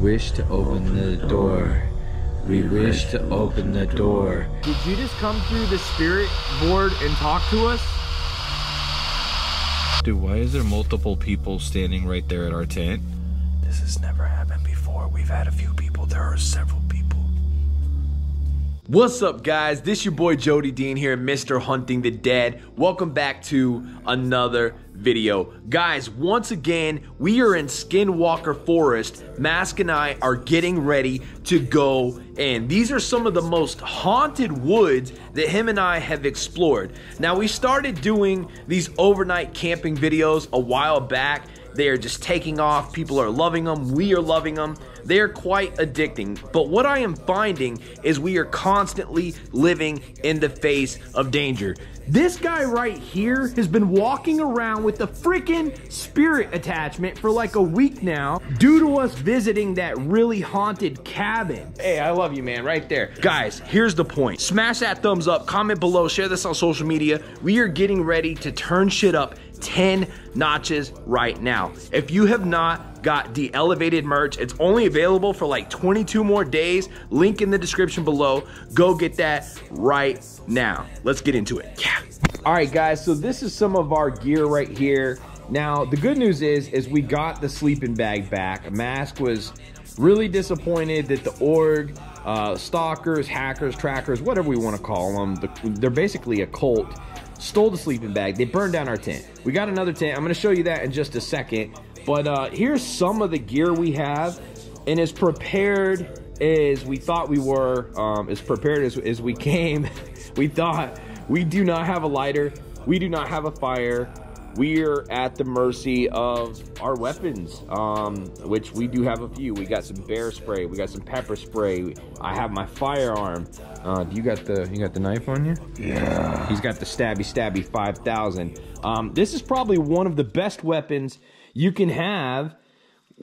wish to open the door. We wish to open the door. Did you just come through the spirit board and talk to us? Dude, why is there multiple people standing right there at our tent? This has never happened before. We've had a few people. There are several people. What's up, guys? This your boy Jody Dean here, Mr. Hunting the Dead. Welcome back to another video. Guys, once again, we are in Skinwalker Forest. Mask and I are getting ready to go in. These are some of the most haunted woods that him and I have explored. Now, we started doing these overnight camping videos a while back. They are just taking off. People are loving them. We are loving them. They are quite addicting. But what I am finding is we are constantly living in the face of danger. This guy right here has been walking around with the freaking spirit attachment for like a week now due to us visiting that really haunted cabin. Hey, I love you, man, right there. Guys, here's the point. Smash that thumbs up, comment below, share this on social media. We are getting ready to turn shit up 10 notches right now. If you have not got the elevated merch, it's only available for like 22 more days. Link in the description below. Go get that right now. Let's get into it. Yeah. All right, guys, so this is some of our gear right here. Now, the good news is, is we got the sleeping bag back. Mask was really disappointed that the org, uh, stalkers, hackers, trackers, whatever we want to call them, the, they're basically a cult stole the sleeping bag. They burned down our tent. We got another tent. I'm going to show you that in just a second. But uh, here's some of the gear we have. And as prepared as we thought we were, um, as prepared as, as we came, we thought we do not have a lighter. We do not have a fire we're at the mercy of our weapons, um, which we do have a few. We got some bear spray, we got some pepper spray. I have my firearm. Uh, you got the you got the knife on you? Yeah. He's got the stabby stabby 5000. Um, this is probably one of the best weapons you can have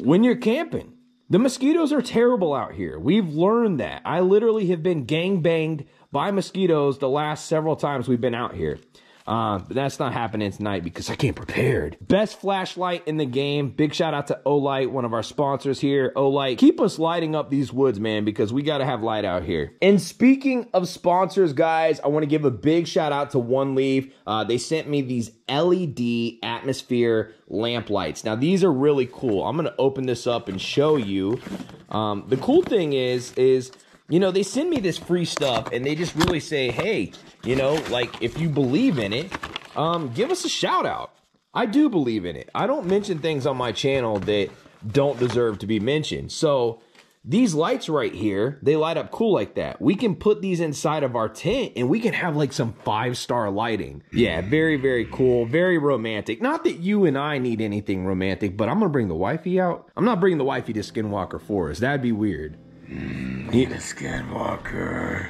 when you're camping. The mosquitoes are terrible out here. We've learned that. I literally have been gang banged by mosquitoes the last several times we've been out here. Uh, but that's not happening tonight because I came prepared. Best flashlight in the game. Big shout out to Olight, one of our sponsors here. Olight, keep us lighting up these woods, man, because we got to have light out here. And speaking of sponsors, guys, I want to give a big shout out to One Leaf. Uh, they sent me these LED atmosphere lamp lights. Now, these are really cool. I'm going to open this up and show you. Um, the cool thing is, is you know, they send me this free stuff and they just really say, hey, you know, like if you believe in it, um, give us a shout out. I do believe in it. I don't mention things on my channel that don't deserve to be mentioned. So these lights right here, they light up cool like that. We can put these inside of our tent and we can have like some five star lighting. Yeah, very, very cool. Very romantic. Not that you and I need anything romantic, but I'm going to bring the wifey out. I'm not bringing the wifey to Skinwalker Forest. That'd be weird. Mm, he, the Skinwalker.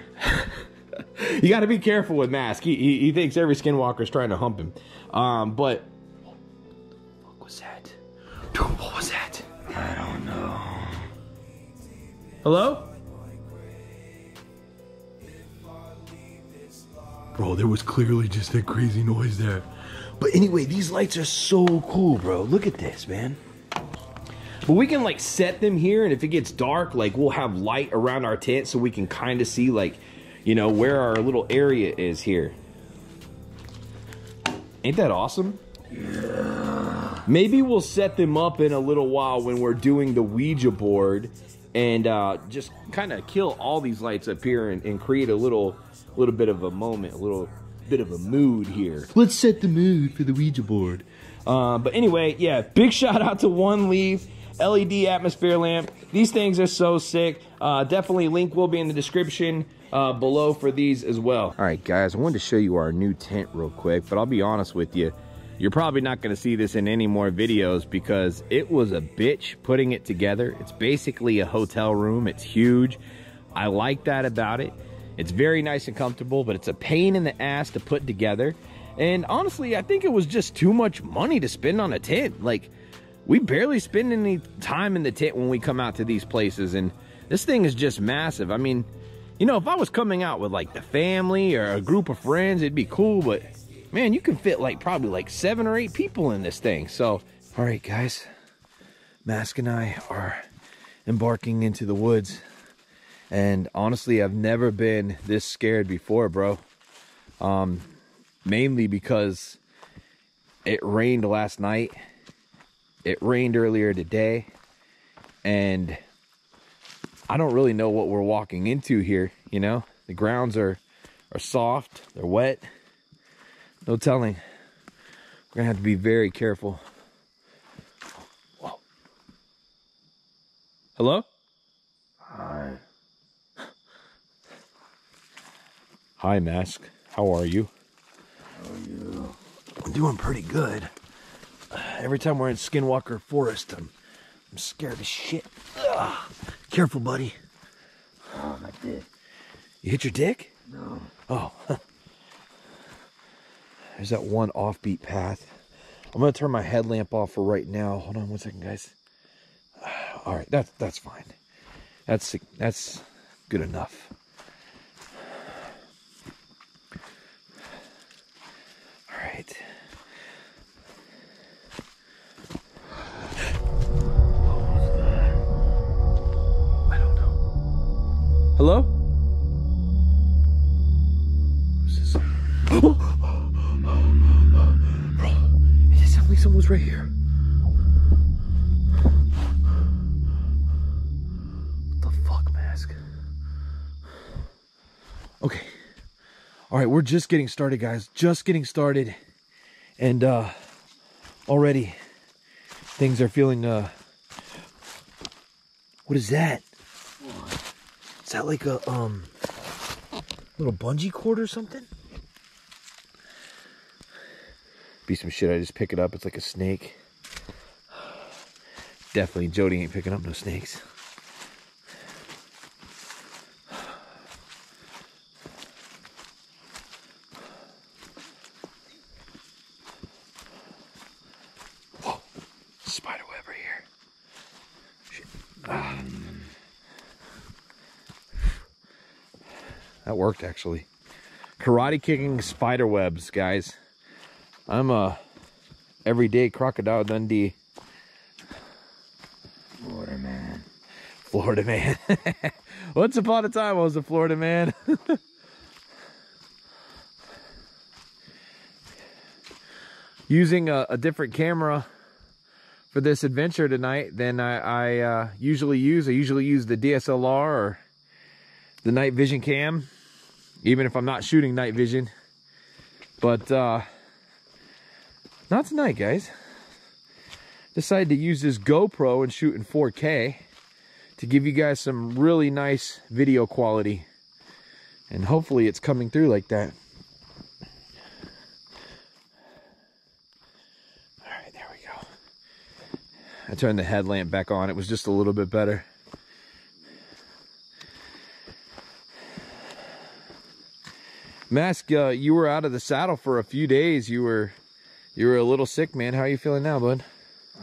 you got to be careful with Mask. He, he, he thinks every Skinwalker is trying to hump him. Um, but what was that? Dude, what was that? I don't know. Hello? Bro, there was clearly just that crazy noise there. But anyway, these lights are so cool, bro. Look at this, man. But we can like set them here and if it gets dark, like we'll have light around our tent so we can kind of see like, you know, where our little area is here. Ain't that awesome? Yeah. Maybe we'll set them up in a little while when we're doing the Ouija board and uh, just kind of kill all these lights up here and, and create a little, little bit of a moment, a little bit of a mood here. Let's set the mood for the Ouija board. Uh, but anyway, yeah, big shout out to One Leaf. LED atmosphere lamp. These things are so sick. Uh, definitely link will be in the description uh, below for these as well. All right, guys, I wanted to show you our new tent real quick, but I'll be honest with you. You're probably not going to see this in any more videos because it was a bitch putting it together. It's basically a hotel room. It's huge. I like that about it. It's very nice and comfortable, but it's a pain in the ass to put together. And honestly, I think it was just too much money to spend on a tent. Like, we barely spend any time in the tent when we come out to these places and this thing is just massive i mean you know if i was coming out with like the family or a group of friends it'd be cool but man you can fit like probably like seven or eight people in this thing so all right guys mask and i are embarking into the woods. And honestly, I've never been this scared before, bro. Um, mainly because it rained last night. It rained earlier today. And I don't really know what we're walking into here, you know? The grounds are are soft, they're wet. No telling. We're gonna have to be very careful. Whoa. Hello? Hi. Hi, Mask. How are you? How are you? I'm doing pretty good. Every time we're in Skinwalker Forest, I'm, I'm scared as shit. Ugh. Careful, buddy. Oh, my dick. You hit your dick? No. Oh. There's that one offbeat path. I'm gonna turn my headlamp off for right now. Hold on one second, guys. All right, that's that's fine. That's that's good enough. All right. Hello? Who's this? Bro, it sounded like someone was right here. What the fuck, mask? Okay. All right, we're just getting started, guys. Just getting started. And uh already things are feeling uh What is that? Is that like a um little bungee cord or something? Be some shit. I just pick it up. It's like a snake. Definitely Jody ain't picking up no snakes. Whoa, spider web right here. Shit. Ah. That worked actually. Karate kicking spider webs, guys. I'm a everyday crocodile Dundee, Florida man. Florida man. Once upon a time, I was a Florida man. Using a, a different camera for this adventure tonight than I, I uh, usually use. I usually use the DSLR or the night vision cam, even if I'm not shooting night vision. But uh, not tonight, guys. Decided to use this GoPro and shoot in 4K to give you guys some really nice video quality. And hopefully it's coming through like that. All right, there we go. I turned the headlamp back on. It was just a little bit better. Mask, uh, you were out of the saddle for a few days. You were, you were a little sick, man. How are you feeling now, bud?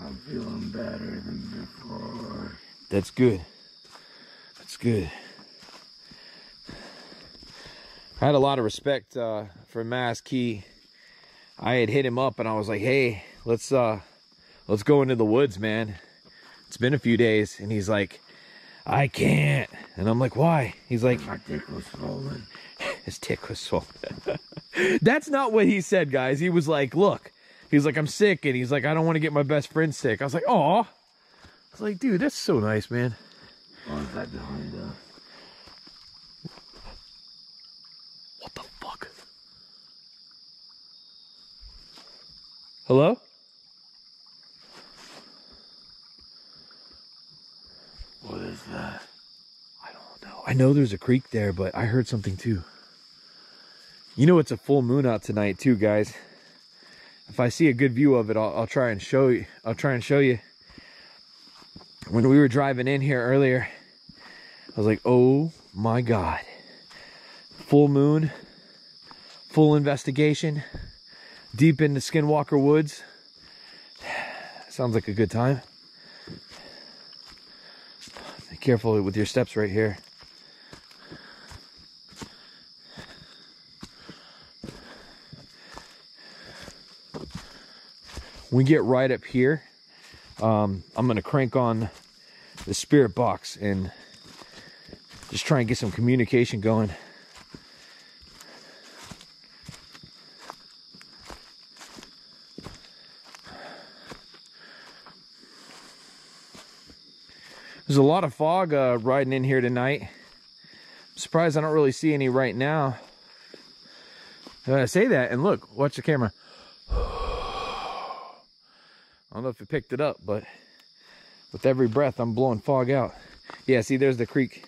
I'm feeling better than before. That's good. That's good. I had a lot of respect uh, for Mask. He, I had hit him up and I was like, "Hey, let's uh, let's go into the woods, man. It's been a few days." And he's like, "I can't." And I'm like, "Why?" He's like, My dick was swollen. His tick was swollen. That's not what he said, guys. He was like, look, he's like, I'm sick. And he's like, I don't want to get my best friend sick. I was like, oh. I was like, dude, that's so nice, man. What is that behind us? What the fuck? Hello? What is that? I don't know. I know there's a creek there, but I heard something too. You know it's a full moon out tonight too, guys. If I see a good view of it, I'll, I'll try and show you. I'll try and show you. When we were driving in here earlier, I was like, "Oh my god!" Full moon, full investigation, deep into Skinwalker Woods. Sounds like a good time. Be careful with your steps right here. We get right up here um, i'm going to crank on the spirit box and just try and get some communication going. There's a lot of fog uh, riding in here tonight. I'm surprised I don't really see any right now. I say that, and look, watch the camera. I don't know if it picked it up, but with every breath, I'm blowing fog out. Yeah, see, there's the creek.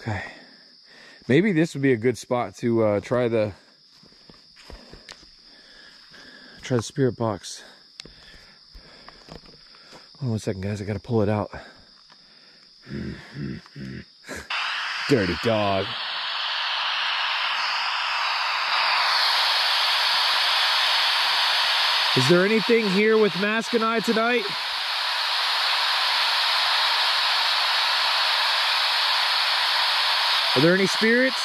Okay. Maybe this would be a good spot to uh, try the try the spirit box. Hold on one second, guys. I gotta pull it out. Dirty dog. Is there anything here with Mask and I tonight? Are there any spirits?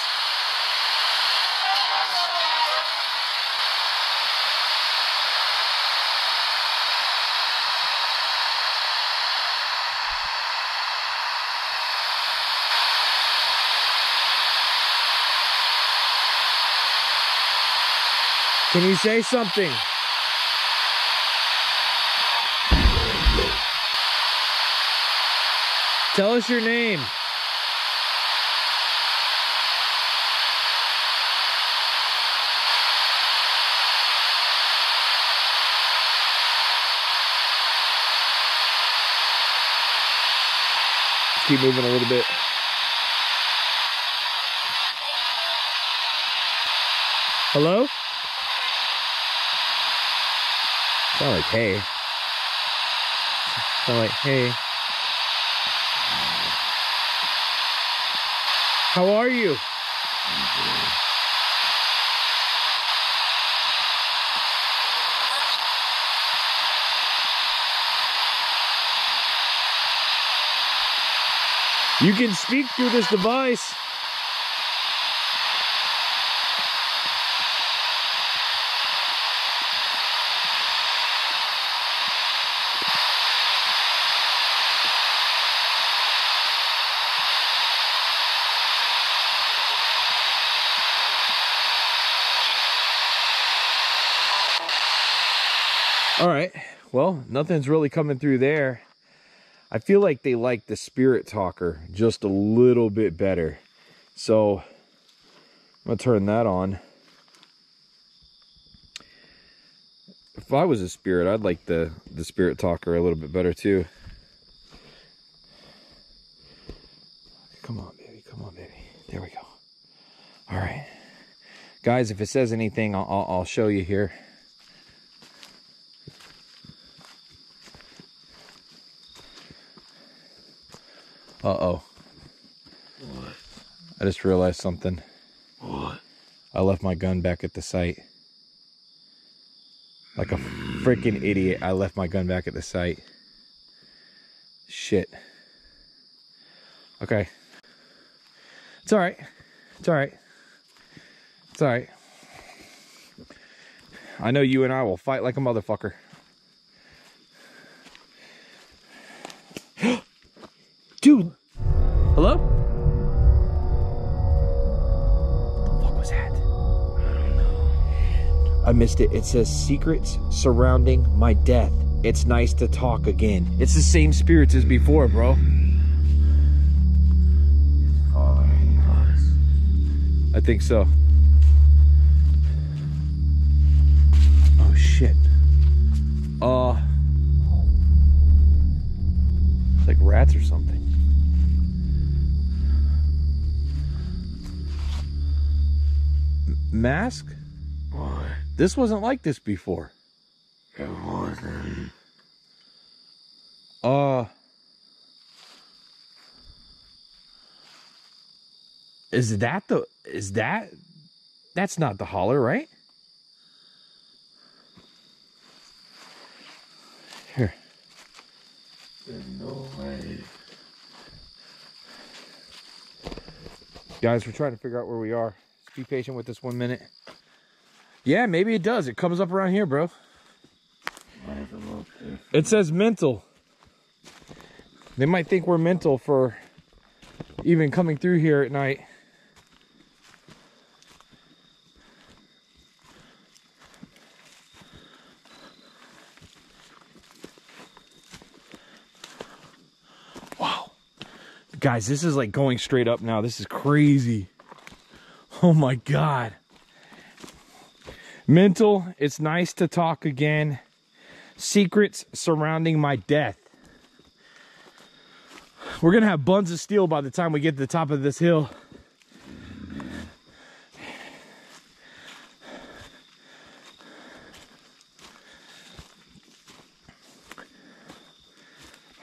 Can you say something? Tell us your name. Keep moving a little bit. Hello? Sound like hey. Sound like hey. How are you? You can speak through this device. All right. Well, nothing's really coming through there. I feel like they like the spirit talker just a little bit better. So I'm gonna turn that on. If I was a spirit, I'd like the, the spirit talker a little bit better too. Come on, baby. Come on, baby. There we go. All right. Guys, if it says anything, I'll, I'll, I'll show you here. Uh-oh. What? I just realized something. What? I left my gun back at the site. Like a freaking idiot, I left my gun back at the site. Shit. Okay. It's alright. It's alright. It's alright. I know you and I will fight like a motherfucker. Missed it. It says secrets surrounding my death. It's nice to talk again. It's the same spirits as before, bro. I think so. Oh shit. Uh it's like rats or something. Mask? This wasn't like this before. It wasn't. Uh Is that the is that that's not the holler, right? Here. There's no way. Guys, we're trying to figure out where we are. Just be patient with us one minute. Yeah, maybe it does. It comes up around here, bro. I have to look. It says mental. They might think we're mental for even coming through here at night. Wow. Guys, this is like going straight up now. This is crazy. Oh my God. Mental, it's nice to talk again secrets surrounding my death. We're gonna have buns of steel by the time we get to the top of this hill.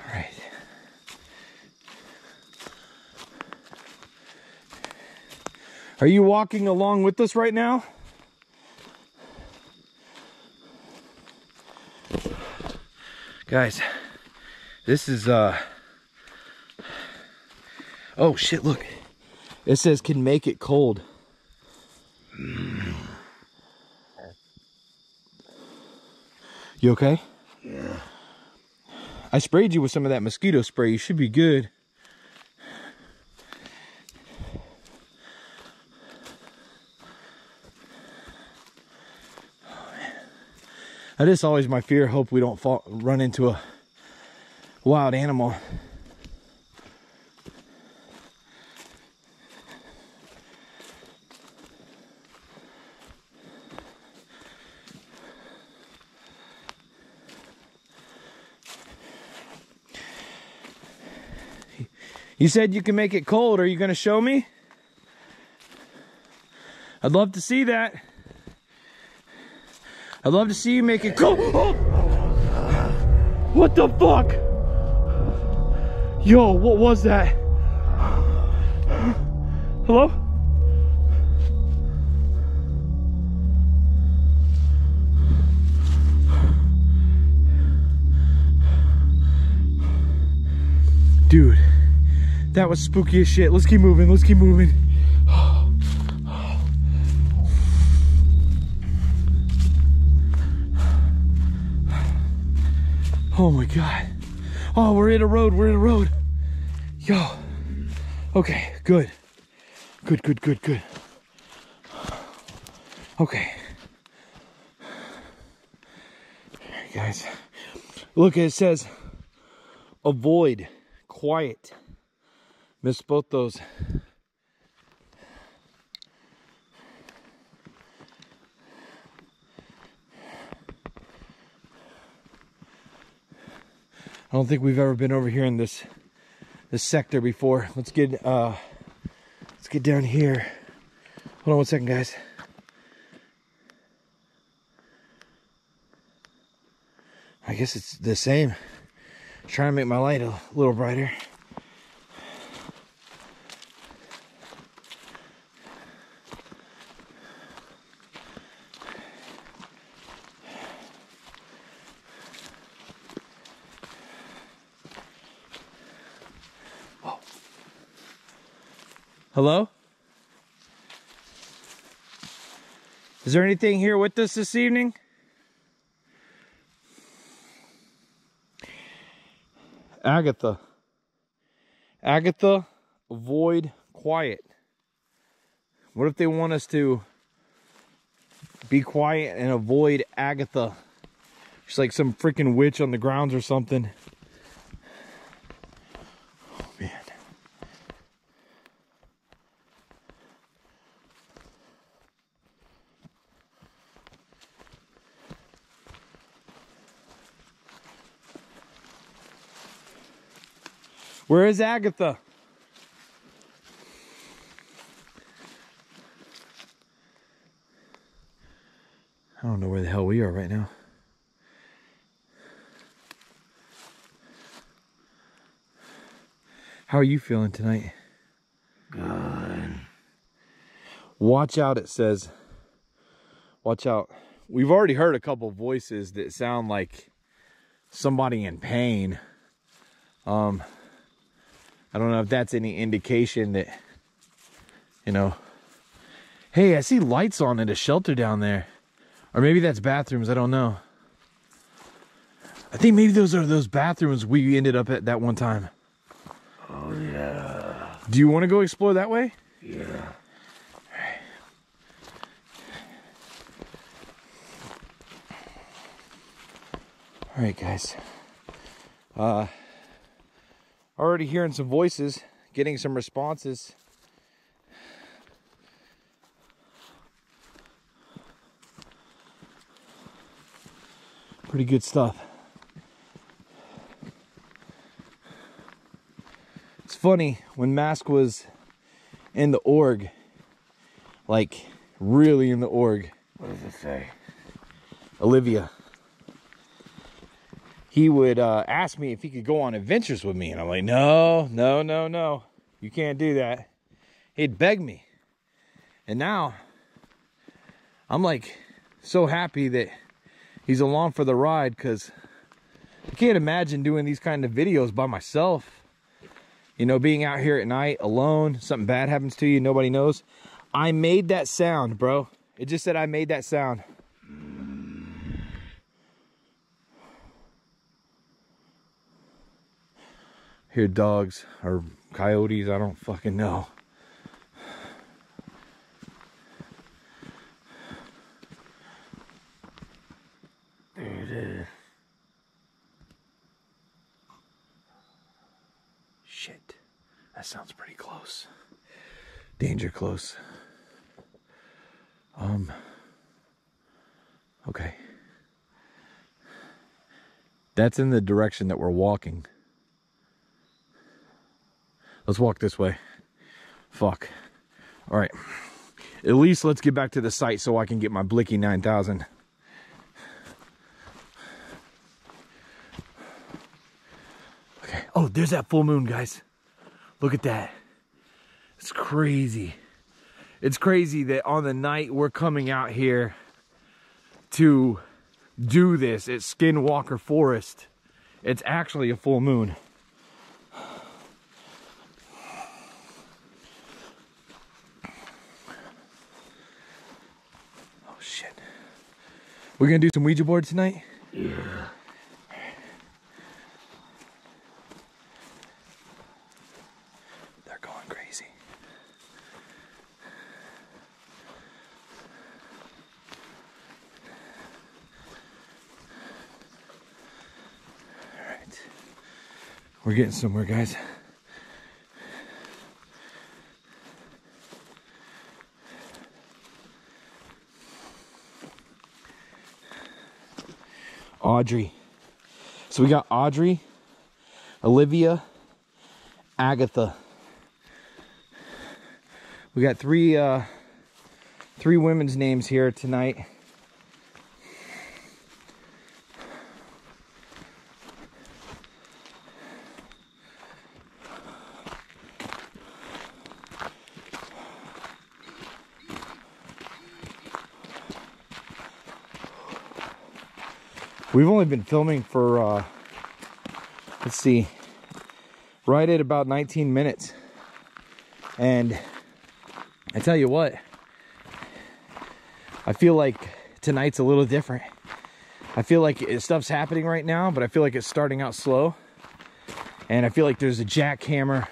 All right. Are you walking along with us right now? Guys, this is uh Oh shit, look. It says can make it cold. You okay? Yeah. I sprayed you with some of that mosquito spray. You should be good. That is always my fear. Hope we don't fall, run into a wild animal. You said you can make it cold. Are you going to show me? I'd love to see that. I'd love to see you make it cold. Oh! What the fuck? Yo, what was that? Hello? Dude. That was spooky as shit. Let's keep moving. Let's keep moving. Oh my God. Oh, we're in a road. We're in a road. Yo. Okay, good. Good, good, good, good. Okay. Guys. Look, it says avoid quiet. Missed both those. I don't think we've ever been over here in this this sector before. Let's get uh let's get down here. Hold on one second, guys. I guess it's the same. Trying to make my light a little brighter. Hello? Is there anything here with us this evening? Agatha. Agatha, avoid quiet. What if they want us to be quiet and avoid Agatha? She's like some freaking witch on the grounds or something. Where is Agatha? I don't know where the hell we are right now. How are you feeling tonight? Good. Watch out, it says. Watch out. We've already heard a couple voices that sound like somebody in pain. Um, I don't know if that's any indication that, you know. Hey, I see lights on at a shelter down there. Or maybe that's bathrooms. I don't know. I think maybe those are those bathrooms we ended up at that one time. Oh yeah. Do you want to go explore that way? Yeah. All right, guys. Uh, already hearing some voices, getting some responses. Pretty good stuff. It's funny when Mask was in the org, like really in the org, What does it say? Olivia. He would uh, ask me if he could go on adventures with me, and I'm like, no, no, no, no, you can't do that. He'd beg me, and now I'm like so happy that he's along for the ride because I can't imagine doing these kind of videos by myself. You know, being out here at night alone, something bad happens to you, nobody knows. I made that sound, bro. It just said I made that sound. Hear dogs or coyotes, I don't fucking know. There it is. Shit. That sounds pretty close. Danger close. Um. Okay. That's in the direction that we're walking. Let's walk this way. Fuck. All right. At least let's get back to the site so I can get my Blicky 9000. Okay. Oh, there's that full moon, guys. Look at that. It's crazy. It's crazy that on the night we're coming out here to do this at Skinwalker Forest, it's actually a full moon. We're gonna do some Ouija board tonight? Yeah. They're going crazy. All right. We're getting somewhere, guys. Audrey. So we got Audrey, Olivia, Agatha. We got three uh three women's names here tonight. We've only been filming for uh let's see right at about 19 minutes. And I tell you what, I feel like tonight's a little different. I feel like stuff's happening right now, but I feel like it's starting out slow. And I feel like there's a jackhammer,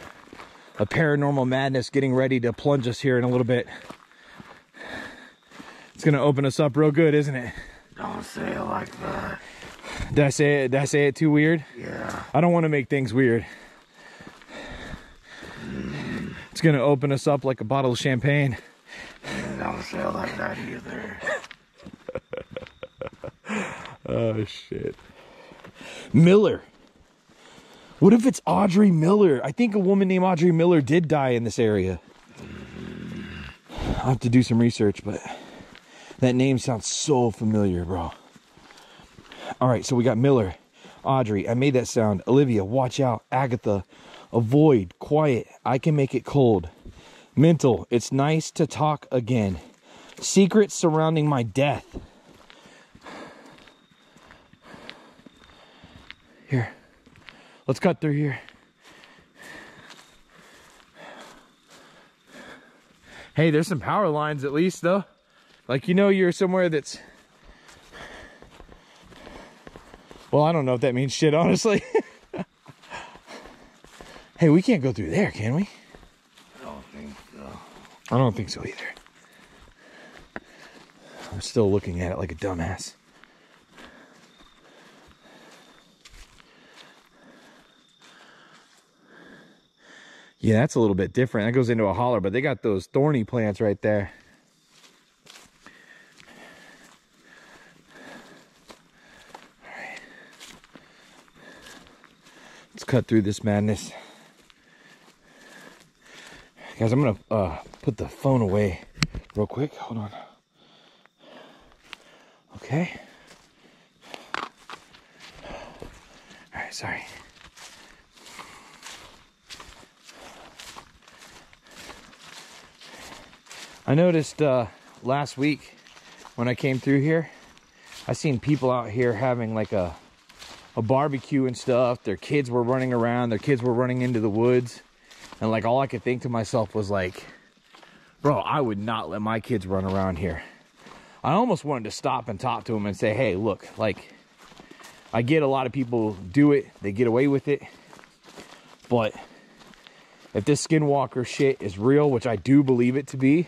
a paranormal madness getting ready to plunge us here in a little bit. It's gonna open us up real good, isn't it? Don't say it like that. Did I say it? Did I say it too weird? Yeah. I don't want to make things weird. It's gonna open us up like a bottle of champagne. Mm, don't say like that either. Oh shit. Miller. What if it's Audrey Miller? I think a woman named Audrey Miller did die in this area. I'll have to do some research, but that name sounds so familiar, bro. All right, so we got Miller, Audrey. I made that sound. Olivia, watch out. Agatha, avoid. Quiet. I can make it cold. Mental, it's nice to talk again. Secrets surrounding my death. Here. Let's cut through here. Hey, there's some power lines at least though. Like you know you're somewhere that's Well, I don't know if that means shit, honestly. hey, we can't go through there, can we? I don't think so. I don't think so either. I'm still looking at it like a dumbass. Yeah, that's a little bit different. That goes into a holler, but they got those thorny plants right there. All right. Let's cut through this madness. Guys, I'm gonna uh, put the phone away real quick. Hold on. Okay. All right, sorry. I noticed uh, last week when I came through here, I seen people out here having like a a barbecue and stuff. Their kids were running around. Their kids were running into the woods, and like all I could think to myself was like, "Bro, I would not let my kids run around here." I almost wanted to stop and talk to them and say, "Hey, look, like, I get a lot of people do it. They get away with it, but." If this skinwalker shit is real, which I do believe it to be,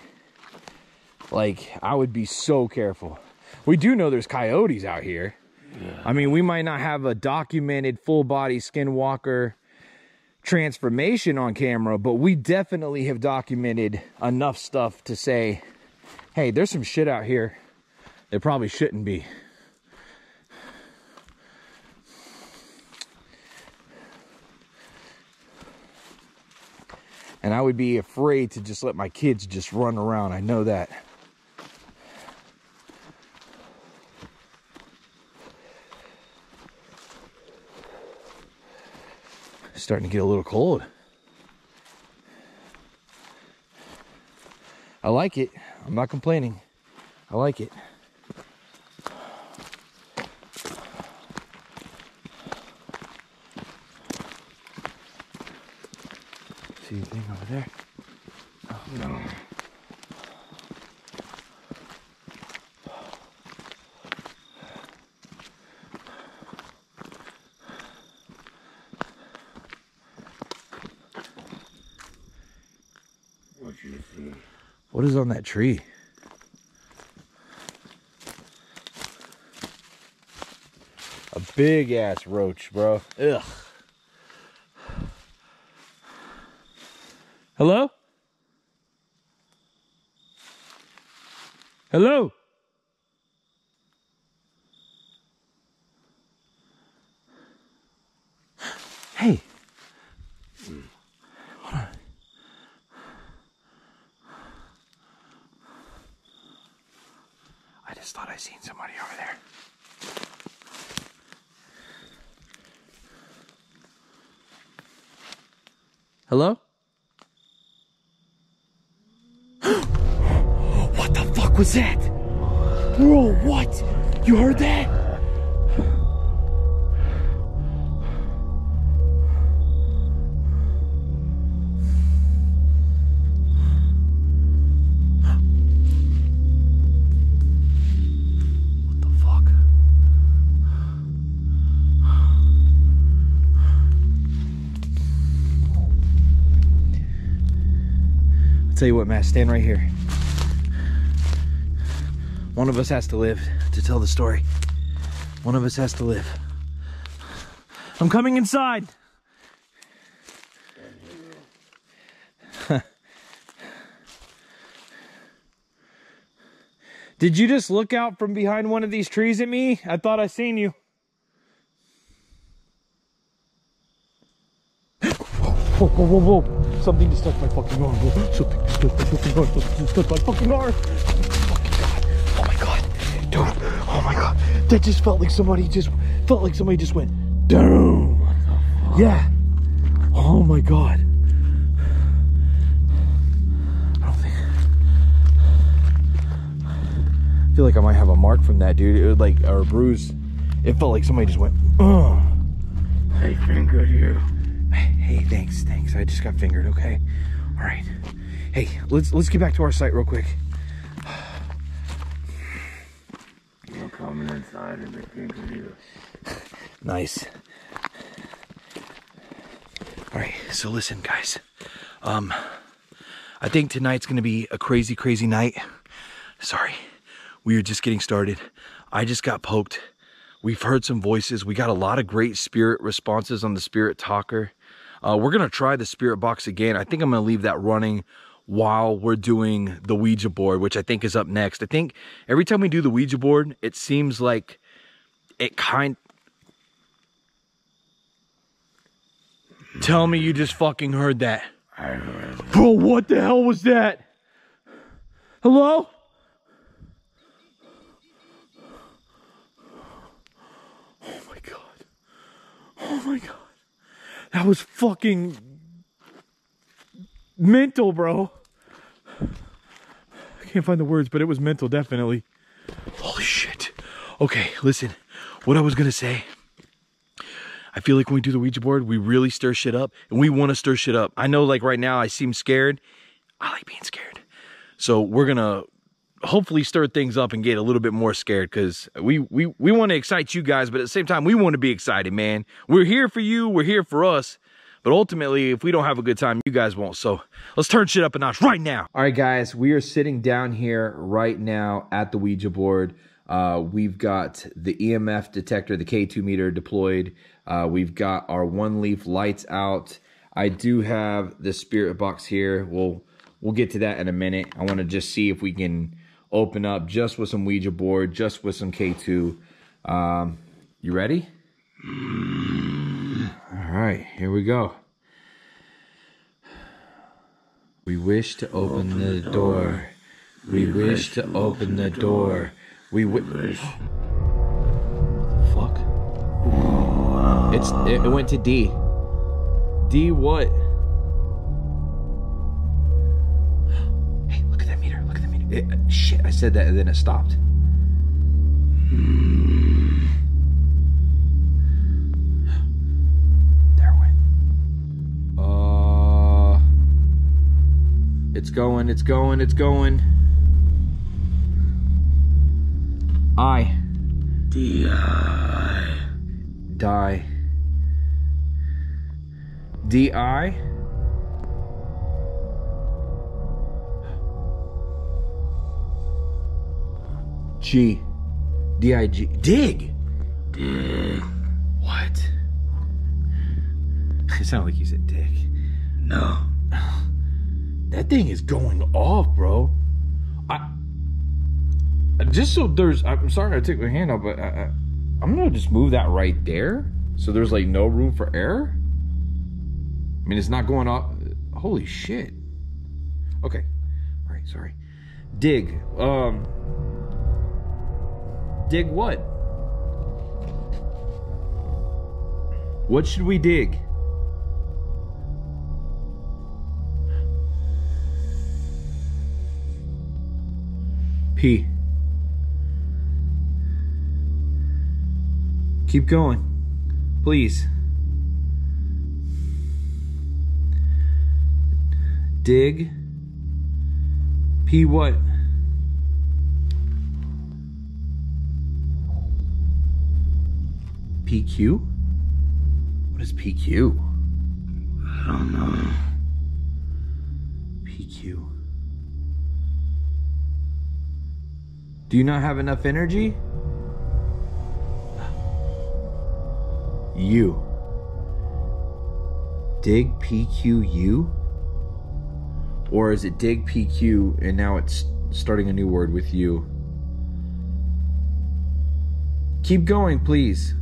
like I would be so careful. We do know there's coyotes out here. I mean, we might not have a documented full body skinwalker transformation on camera, but we definitely have documented enough stuff to say, hey, there's some shit out here that probably shouldn't be. And I would be afraid to just let my kids just run around. I know that. Starting to get a little cold. I like it. I'm not complaining. I like it. See anything over there? Oh, no. What you see? What is on that tree? A big ass roach, bro. Ugh. Hello? Hello? Hey. I just thought I seen somebody over there. Hello? what the fuck was that? Bro, what? You heard that? Tell you what, Matt, stand right here. One of us has to live to tell the story. One of us has to live. I'm coming inside. Did you just look out from behind one of these trees at me? I thought I seen you. Whoa, whoa, whoa, whoa. Something just touched my fucking arm, bro. Something just touched my fucking arm. Something just touched my fucking arm. Oh my god. Dude. Oh my god. That just felt like somebody just felt like somebody just went down. Yeah. Oh my god. I don't think I feel like I might have a mark from that dude. It was like or a bruise. It felt like somebody just went, Ugh. Hey, fingered you. Hey, thanks, thanks. I just got fingered, okay? All right. Hey, let's let's get back to our site real quick. Coming inside and they fingered you. Nice. All right, so listen, guys. Um, I think tonight's gonna be a crazy, crazy night. Sorry, we are just getting started. I just got poked. We've heard some voices. We got a lot of great spirit responses on the spirit talker. Uh, we're gonna try the spirit box again. I think I'm gonna leave that running while we're doing the Ouija board, which I think is up next. I think every time we do the Ouija board, it seems like it kind. Tell me you just fucking heard that. Bro, what the hell was that? Hello? Oh my god. Oh my god. That was fucking mental, bro. I can't find the words, but it was mental, definitely. Holy shit. Okay, listen. What I was gonna say. I feel like when we do the Ouija board, we really stir shit up and we want to stir shit up. I know like right now I seem scared. I like being scared. So we're gonna hopefully stir things up and get a little bit more scared because we we we want to excite you guys, but at the same time we want to be excited, man. We're here for you, we're here for us. But ultimately, if we don't have a good time, you guys won't. So let's turn shit up a notch right now. All right, guys, we are sitting down here right now at the Ouija board. Uh, we've got the EMF detector, the K2 meter deployed. Uh, we've got our one leaf lights out. I do have the spirit box here. We'll we'll get to that in a minute. I want to just see if we can open up just with some Ouija board, just with some K2. Um, you ready? All right, here we go. We wish to open the door. We wish to open the door. We wish. Fuck. It's it, it went to D. D what? It, shit, I said that and then it stopped. There it went. Uh, it's going. It's going. It's going. I D.I. die. D G. D I G. Dig. Dig. What? It sounded like you said dick. No. That thing is going off, bro. I just so there's. I'm sorry I took my hand out, but I, I, I'm gonna just move that right there, so there's like no room for error. I mean, it's not going off. Holy shit. Okay. All right. Sorry. Dig. Um. Dig what? What should we dig? P. Keep going. Please. Dig. P what? PQ? What is PQ? I don't know. PQ. Do you not have enough energy? You. Dig PQU? Or is it dig PQ and now it's starting a new word with you? Keep going, please.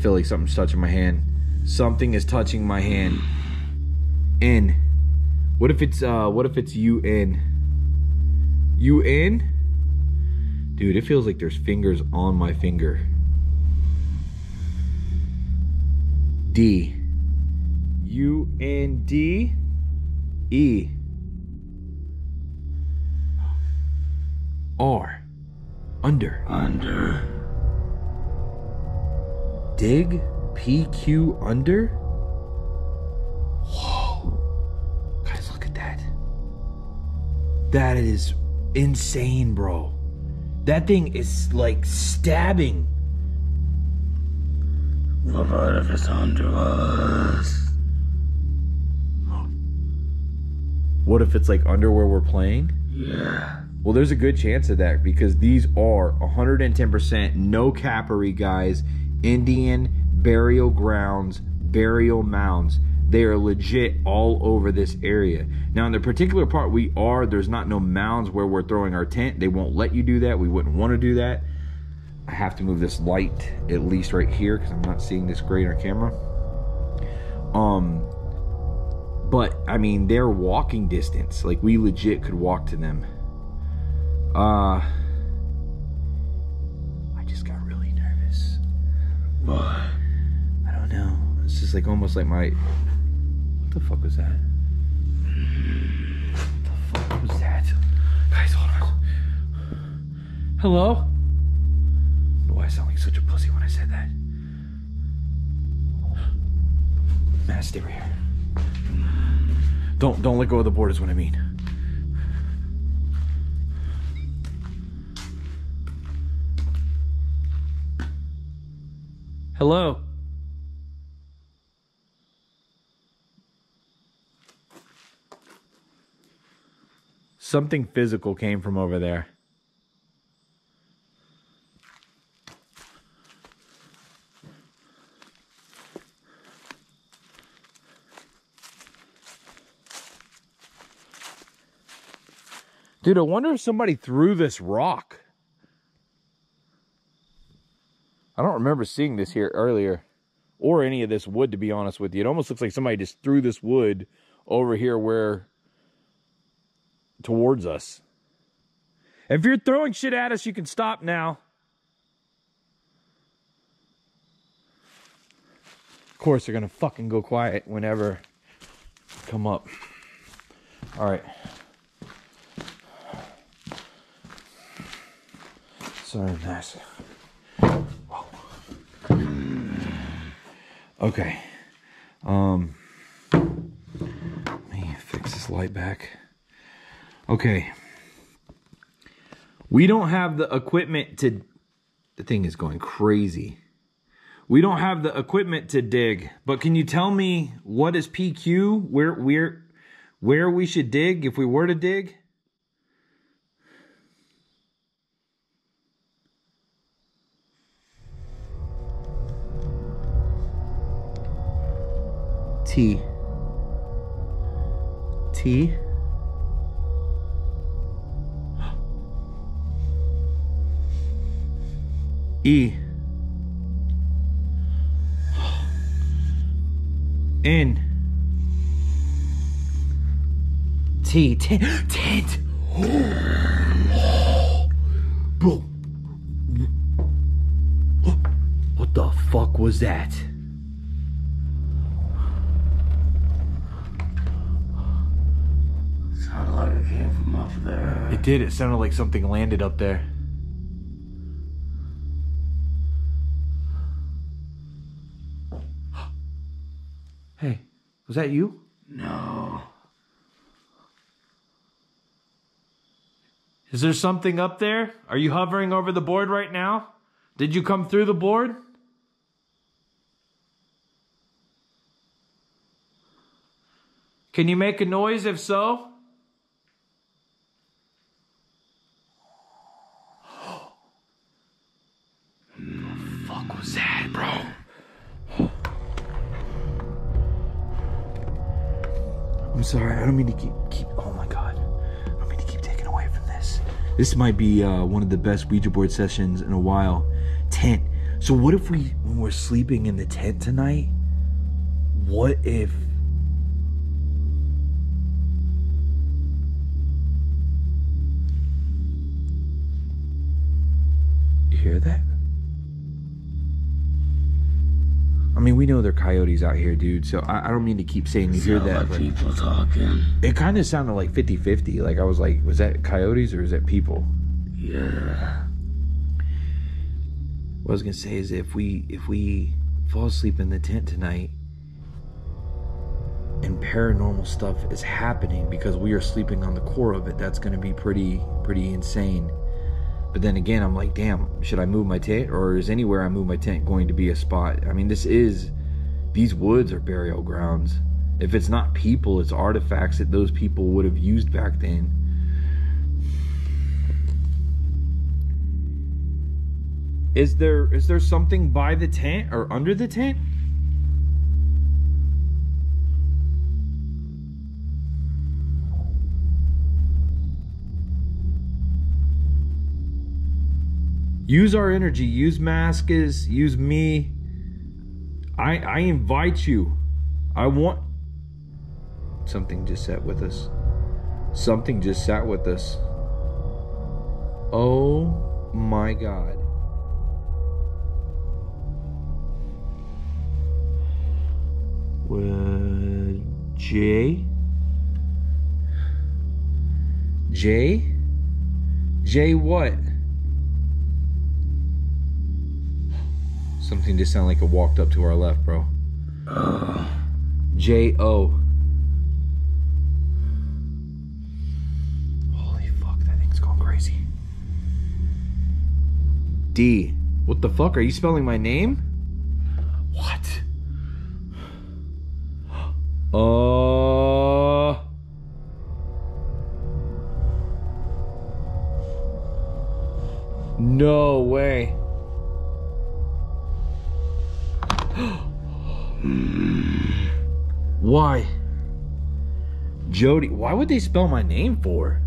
Feel like something's touching my hand. Something is touching my hand. N. What if it's uh what if it's you in? You UN? Dude, it feels like there's fingers on my finger. D. U N D E R. Under. Under. Dig PQ under? Whoa. Guys, look at that. That is insane, bro. That thing is like stabbing What if it's under us? What if it's like under where we're playing? Yeah. Well, there's a good chance of that because these are 110% no capery guys, Indian burial grounds, burial mounds. They are legit all over this area. Now, in the particular part we are, there's not no mounds where we're throwing our tent. They won't let you do that. We wouldn't want to do that. I have to move this light at least right here because I'm not seeing this great on camera. Um, but I mean, they're walking distance. Like we legit could walk to them. Uh, I don't know. It's just like almost like my. What the fuck was that? What the fuck was that? Guys, hold on. Hello? Why I sound like such a pussy when I said that. Matt, stay right here. Don't don't let go of the board is what I mean. Hello. Something physical came from over there. Dude, I wonder if somebody threw this rock. I don't remember seeing this here earlier or any of this wood, to be honest with you. It almost looks like somebody just threw this wood over here where towards us. If you're throwing shit at us, you can stop now. Of course, they're gonna fucking go quiet whenever I come up. All right. Sorry, nice. Okay. Um let me fix this light back. Okay. We don't have the equipment to the thing is going crazy. We don't have the equipment to dig, but can you tell me what is PQ? Where where where we should dig if we were to dig? T. T. E. N. T. Tent. Tent. Bro. What the fuck was that? Sounded like it came from up there. It did. It sounded like something landed up there. Hey, was that you? No. Is there something up there? Are you hovering over the board right now? Did you come through the board? Can you make a noise if so? I'm sorry. I don't mean to keep keep. Oh my god. I don't mean to keep taking away from this. This might be uh, one of the best Ouija board sessions in a while. Tent. So what if we, when we're sleeping in the tent tonight, what if? You hear that? I mean, we know there are coyotes out here, dude. So I, I don't mean to keep saying you hear Sound that. like but- people talking. it kind of sounded like 50 50. Like I was like, was that coyotes or is that people? Yeah. What I was gonna say is if we if we fall asleep in the tent tonight and paranormal stuff is happening because we are sleeping on the core of it, that's gonna be pretty pretty insane. But then again, I'm like, damn, should I move my tent, or is anywhere I move my tent going to be a spot? I mean, this is these woods are burial grounds. If it's not people, it's artifacts that those people would have used back then. Is there is there something by the tent or under the tent? Use our energy, use Maskas, use me. I I invite you. I want something just sat with us. Something just sat with us. Oh my god. With J? J? J what? Something just sounded like it walked up to our left, bro. J O. Holy fuck, that thing's going crazy. D. What the fuck? Are you spelling my name? What? Uh. No way. Why? Jody, why would they spell my name for?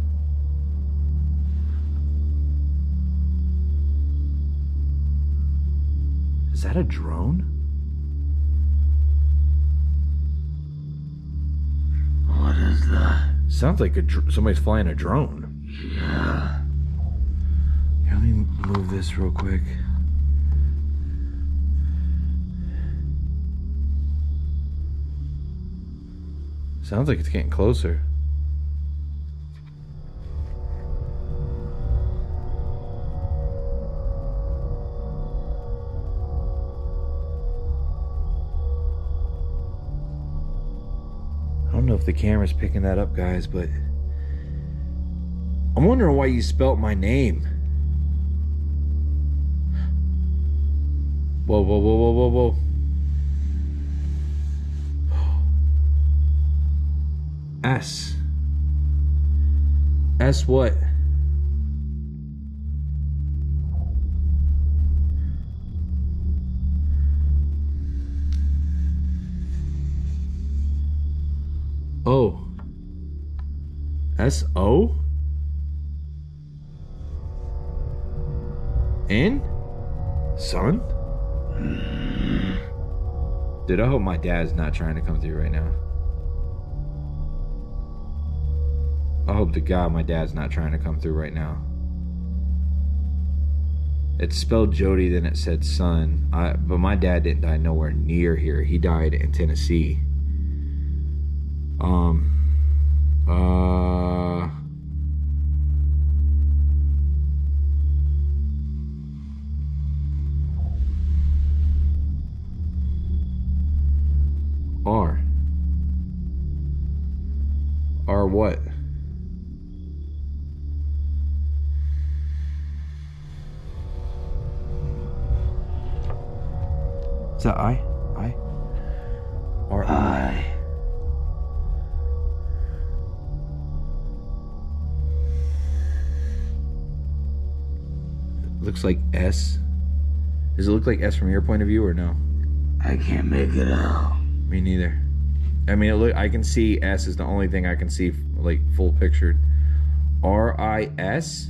Is that a drone? What is that? Sounds like a dr- somebody's flying a drone. Yeah. Here, let me move this real quick. Sounds like it's getting closer. I don't know if the camera's picking that up, guys, but I'm wondering why you spelt my name. Whoa, whoa, whoa, whoa, whoa, whoa. S. S what? O. S O? N? Son? Dude, I hope my dad's not trying to come through right now. I hope to God my dad's not trying to come through right now. It spelled Jody, then it said son. I, but my dad didn't die nowhere near here. He died in Tennessee. Um. Uh. Looks like S. Does it look like S from your point of view or no? I can't make it out. Me neither. I mean, it look. I can see S is the only thing I can see like full pictured. R I S.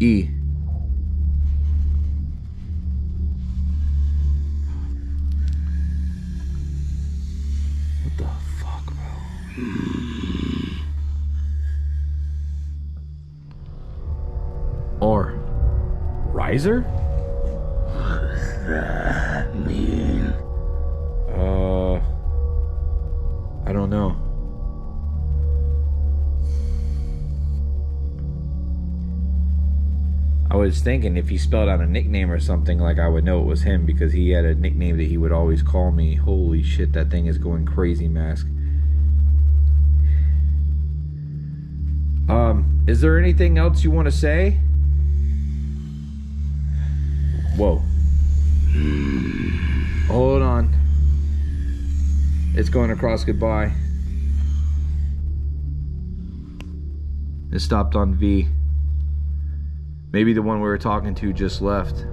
E. Riser? That mean Uh, I don't know. I was thinking if he spelled out a nickname or something, like I would know it was him because he had a nickname that he would always call me. Holy shit, that thing is going crazy, mask. Um, is there anything else you want to say? Whoa. Hold on. It's going across goodbye. It stopped on V. Maybe the one we were talking to just left.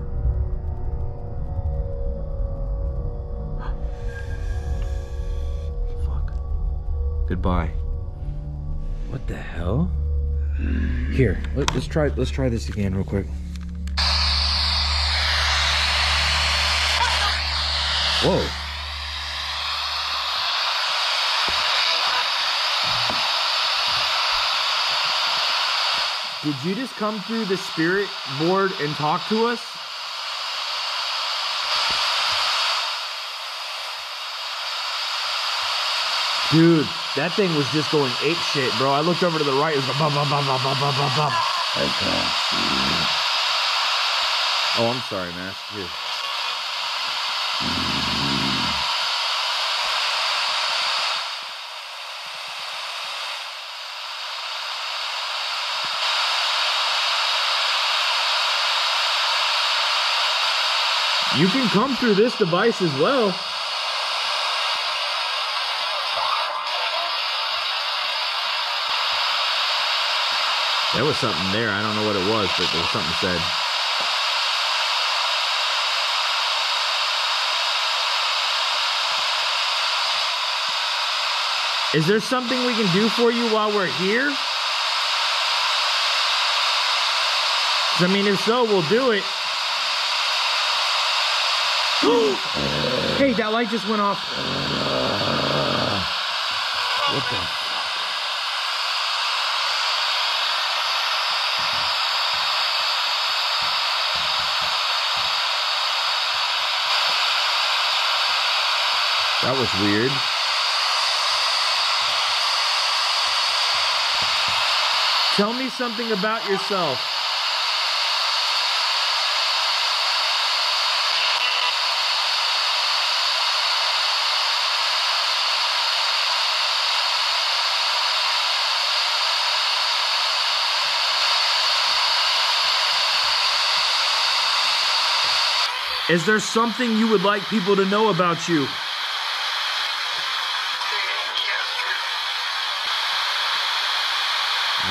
Fuck. Goodbye. What the hell? Here, let, us try. Let's try this again, real quick. Whoa. Did you just come through the spirit board and talk to us? Dude, that thing was just going ape shit, bro. I looked over to the right, it was going bum, bum, bum, bum, bum, bum, bum, bum. I can't see. Oh, I'm sorry, man. Here. You can come through this device as well. There was something there. I don't know what it was, but there was something said. Is there something we can do for you while we're here? I mean, if so, we'll do it. hey, that light just went off. What the? That was weird. Tell me something about yourself. Is there something you would like people to know about you?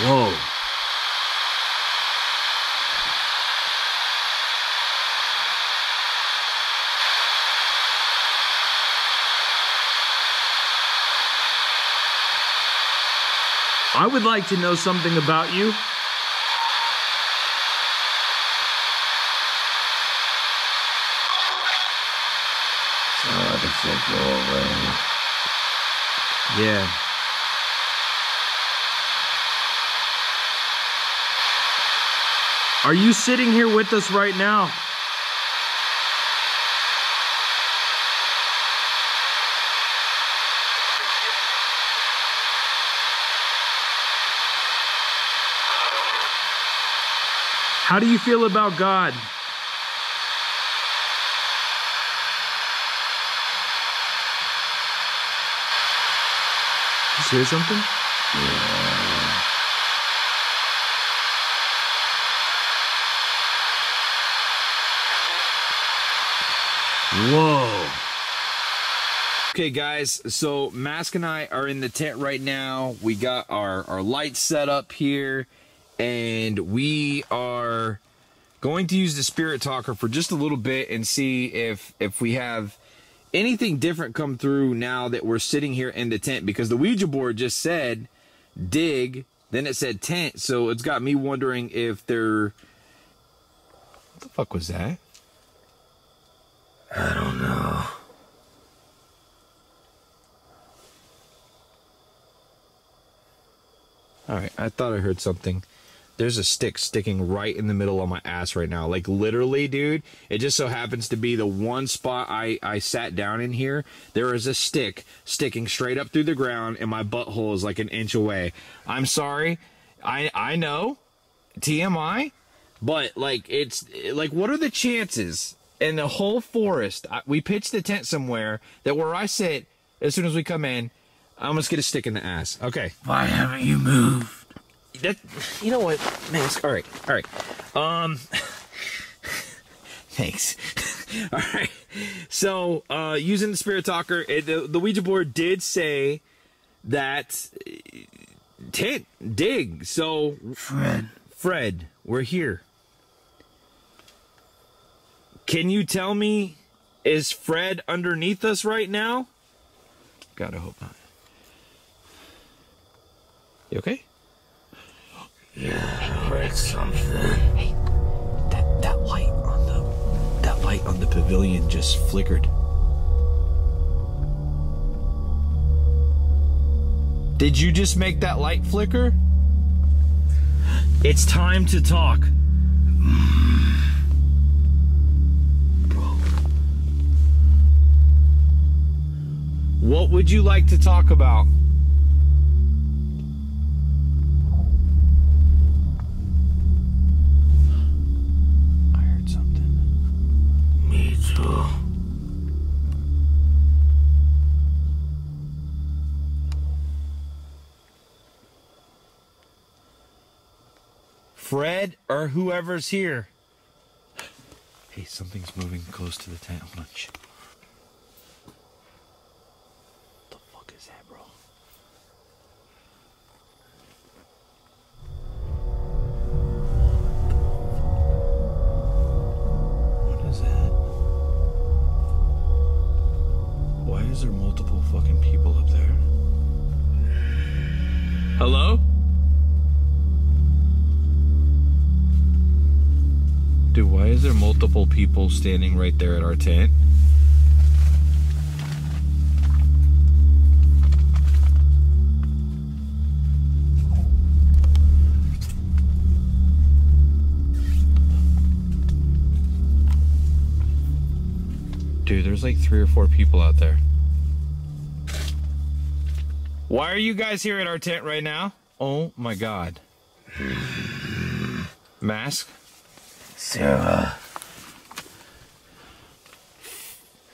Whoa. I would like to know something about you. So Yeah. Are you sitting here with us right now? How do you feel about God? Hear something? Whoa. Okay, guys, so Mask and I are in the tent right now. We got our, our lights set up here, and we are going to use the Spirit Talker for just a little bit and see if if we have anything different come through now that we're sitting here in the tent because the Ouija board just said dig, then it said tent, so it's got me wondering if they're what the fuck was that? I don't know. All right, I thought I heard something. There's a stick sticking right in the middle of my ass right now. Like literally, dude. It just so happens to be the one spot I I sat down in here. There is a stick sticking straight up through the ground and my butthole is like an inch away. I'm sorry. I I know. TMI, but like it's like what are the chances in the whole forest? I, we pitched the tent somewhere that where I sit as soon as we come in, I'm just get a stick in the ass. Okay. Why haven't you moved? That you know what? Mask all right all right. Um thanks. All right. So uh using the spirit talker it, the, the ouija board did say that uh, tent dig. So Fred. fred we're here. Can you tell me is fred underneath us right now? Gotta hope not. You okay Heard something. Hey, that that light on the that light on the pavilion just flickered. Did you just make that light flicker? It's time to talk. Bro. What would you like to talk about? Whoever's here. Hey, something's moving close to the tent. Lunch. The standing right there at our tent? Dude, there's like three or four people out there. Why are you guys here at our tent right now? Oh my god. Mask? Sarah.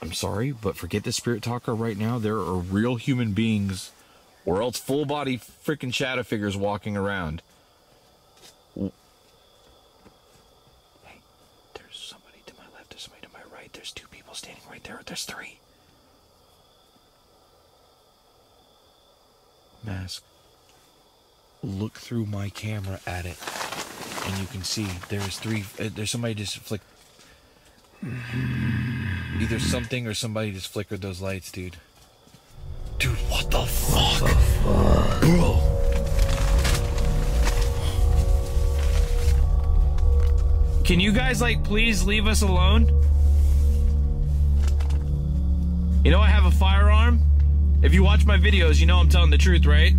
I'm sorry, but forget the spirit talker right now. There are real human beings, or else full body freaking shadow figures walking around. Hey, there's somebody to my left, there's somebody to my right, there's two people standing right there, there's three. Mask. Look through my camera at it, and you can see there's three. Uh, there's somebody just flick Either something or somebody just flickered those lights, dude. Dude, what the fuck? Bro. Can you guys, like, please leave us alone? You know, I have a firearm. If you watch my videos, you know I'm telling the truth, right?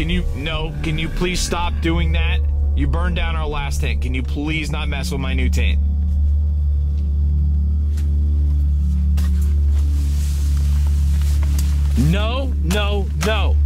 Can you no? Can you please stop doing that? You burned down our last tent. Can you please not mess with my new tent? No, no, no.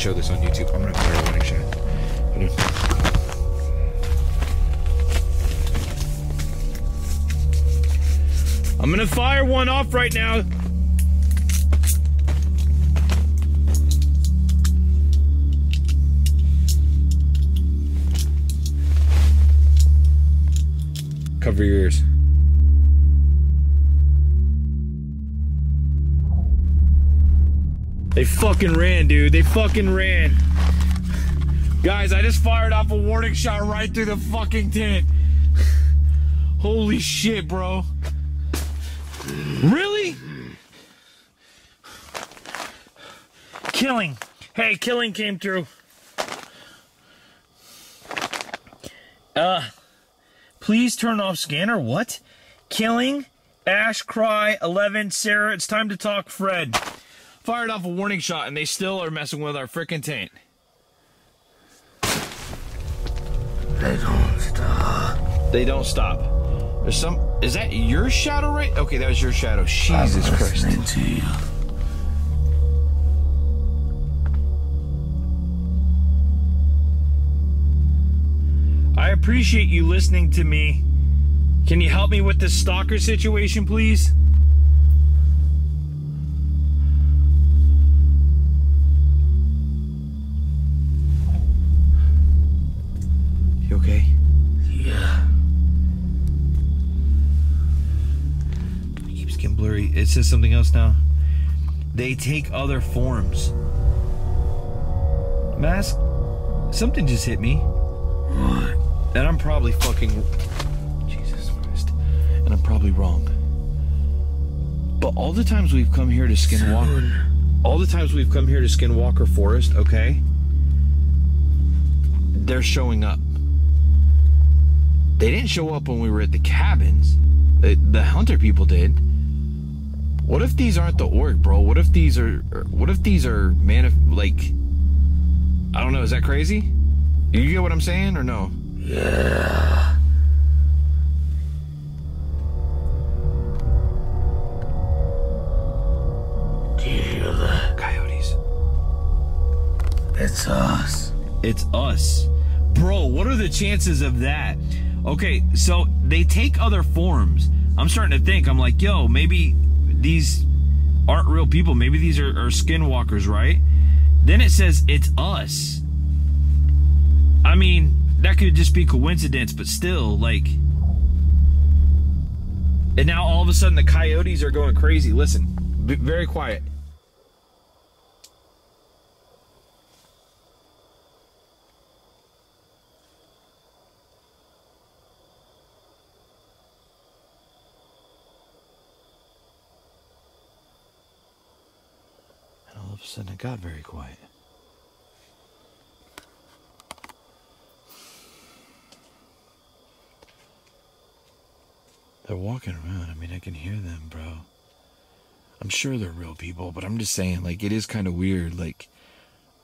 show this on YouTube. I'm gonna fire a warning shot. Hold on. I'm gonna fire one off right now. Cover your ears. Fucking ran, dude. They fucking ran. Guys, I just fired off a warning shot right through the fucking tent. Holy shit, bro. Really? Killing. Hey, killing came through. Uh, please turn off scanner. What? Killing. Ash, Cry, 11, Sarah, it's time to talk, Fred. Fired off a warning shot and they still are messing with our frickin' taint. They don't stop. They don't stop. There's some. Is that your shadow right? Okay, that was your shadow. Jesus I'm Christ. to you. I appreciate you listening to me. Can you help me with this stalker situation, please? Okay? Yeah. It keeps getting blurry. It says something else now. They take other forms. Mask, something just hit me. What? And I'm probably fucking. Jesus Christ. And I'm probably wrong. But all the times we've come here to Skinwalker. All the times we've come here to Skinwalker Forest, okay? They're showing up. They didn't show up when we were at the cabins. The, the hunter people did. What if these aren't the orc, bro? What if these are. Er, what if these are man like. I don't know, is that crazy? You get what I'm saying or no? Yeah. Do you hear that? Coyotes. It's us. It's us. Bro, what are the chances of that? Okay, so they take other forms. I'm starting to think, I'm like, yo, maybe these aren't real people. Maybe these are, are skinwalkers, right? Then it says it's us. I mean, that could just be coincidence, but still, like. And now all of a sudden the coyotes are going crazy. Listen, very quiet. And of a sudden it got very quiet. They're walking around. I mean, I can hear them, bro. I'm sure they're real people, but I'm just saying, like, it is kind of weird. Like,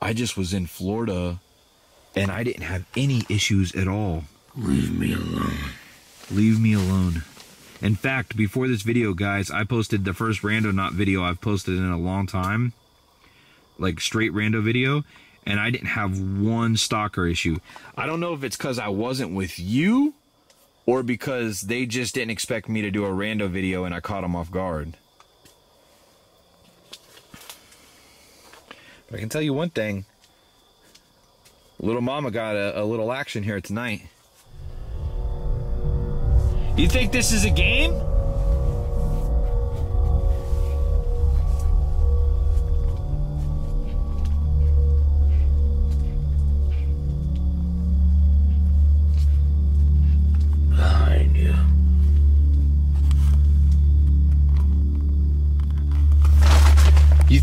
I just was in Florida and I didn't have any issues at all. Leave me alone. Leave me alone. In fact, before this video, guys, I posted the first rando not video I've posted in a long time. Like straight rando video. And I didn't have one stalker issue. I don't know if it's because I wasn't with you or because they just didn't expect me to do a rando video and I caught them off guard. But I can tell you one thing. Little mama got a, a little action here tonight. You think this is a game?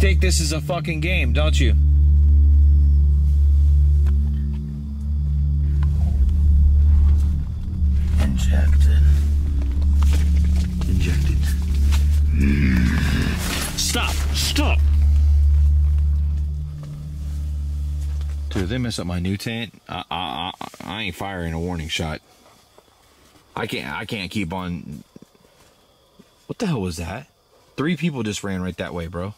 Think this is a fucking game, don't you? Injected. Injected. Stop! Stop! Dude, if they mess up my new tent, I, I, I, I ain't firing a warning shot. I can't. I can't keep on. What the hell was that? Three people just ran right that way, bro.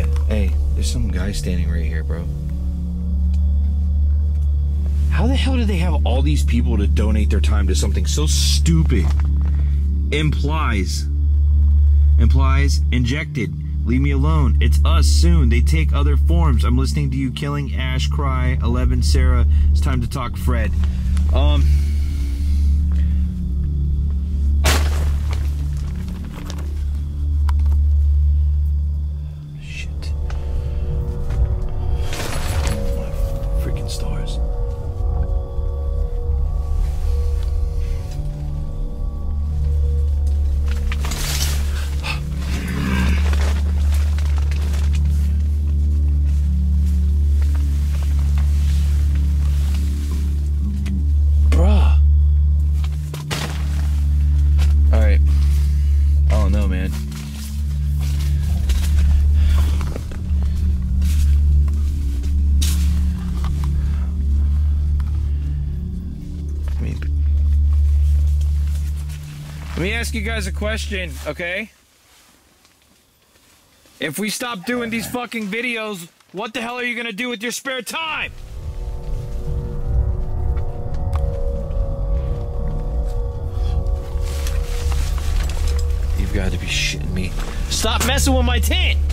What the fuck? some guy standing right here, bro. How the hell do they have all these people to donate their time to something so stupid? Implies. Implies injected. Leave me alone. It's us soon. They take other forms. I'm listening to you killing Ash Cry 11 Sarah. It's time to talk Fred. Um ask you guys a question, okay? If we stop doing these fucking videos, what the hell are you gonna do with your spare time? You've got to be shitting me. Stop messing with my tent!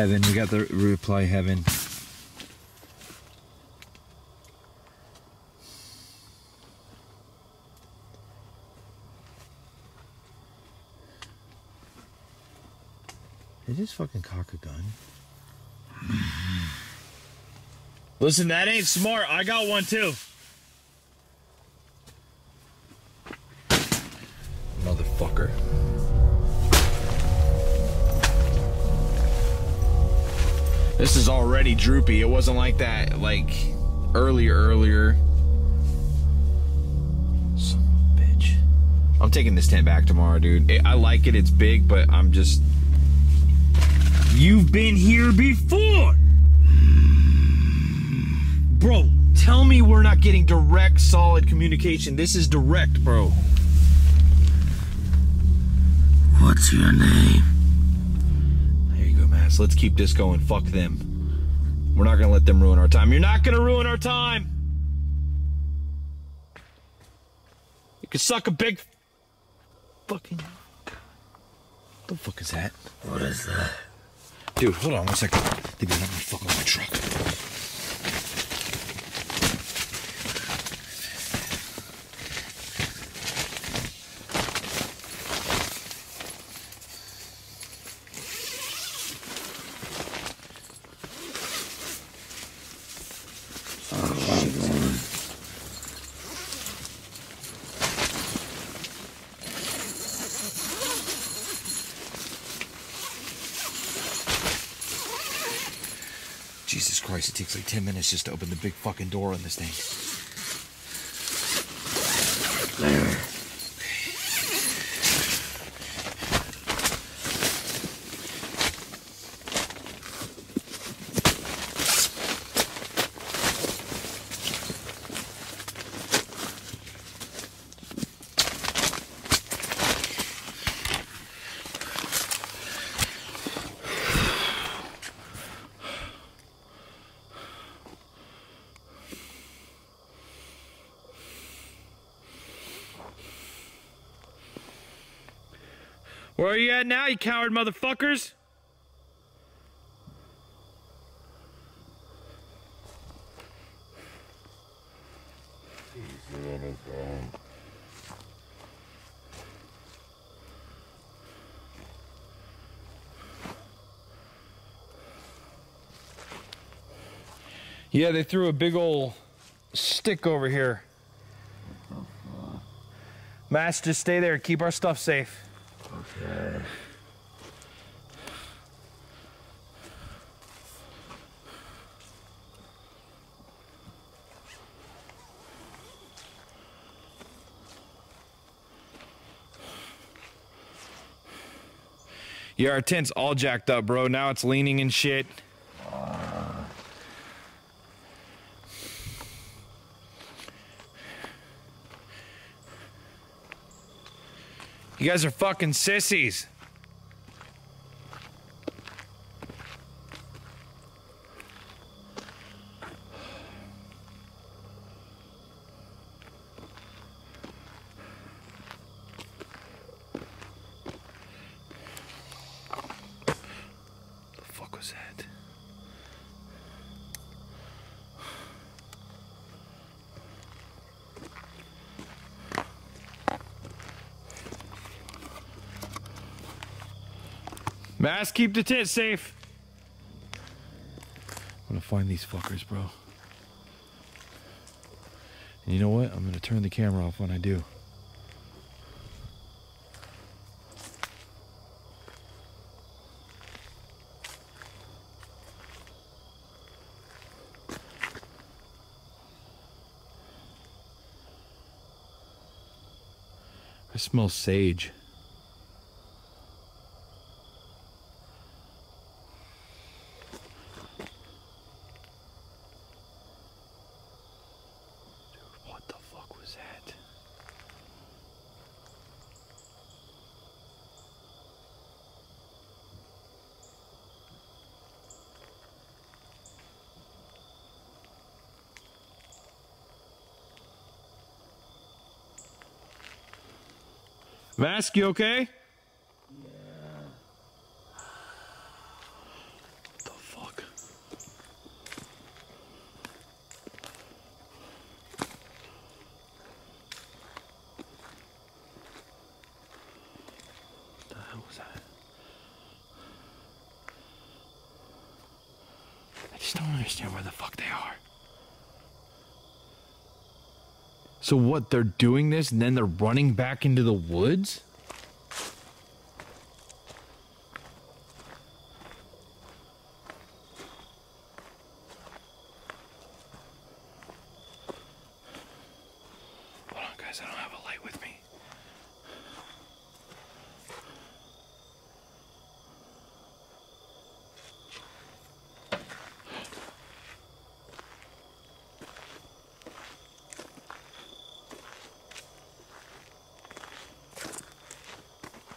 Heaven, we got the reply heaven. They just fucking cock a gun. Listen, that ain't smart. I got one too. This is already droopy. It wasn't like that like earlier earlier. Son of a bitch. I'm taking this tent back tomorrow, dude. I- I like it, it's big, but I'm just You've been here before! Bro, tell me we're not getting direct, solid communication. This is direct, bro. What's your name? There you go, Mass. Let's keep this going. Fuck them. We're not gonna let them ruin our time. You're not gonna ruin our time. You could suck a big fucking. What The fuck is that? What is that? Dude, hold on one second. They got me fucking my truck. Jesus Christ, it takes like 10 minutes just to open the big fucking door on this thing. Now, you coward motherfuckers? Yeah, they threw a big old stick over here. Mask, just stay there. Keep our stuff safe. Yeah, our tent's all jacked up, bro. Now it's leaning and shit. You guys are fucking sissies. The fuck was that? Mask, keep the tent safe. I'm gonna find these fuckers, bro. And you know what? I'm gonna turn the camera off when I do. I smell sage. What the fuck was that? Mask, you okay? Yeah. What the fuck? the hell was that? I just don't understand where the fuck they are. So what? They're doing this and then they're running back into the woods? Hold on, guys. I don't have a light with me.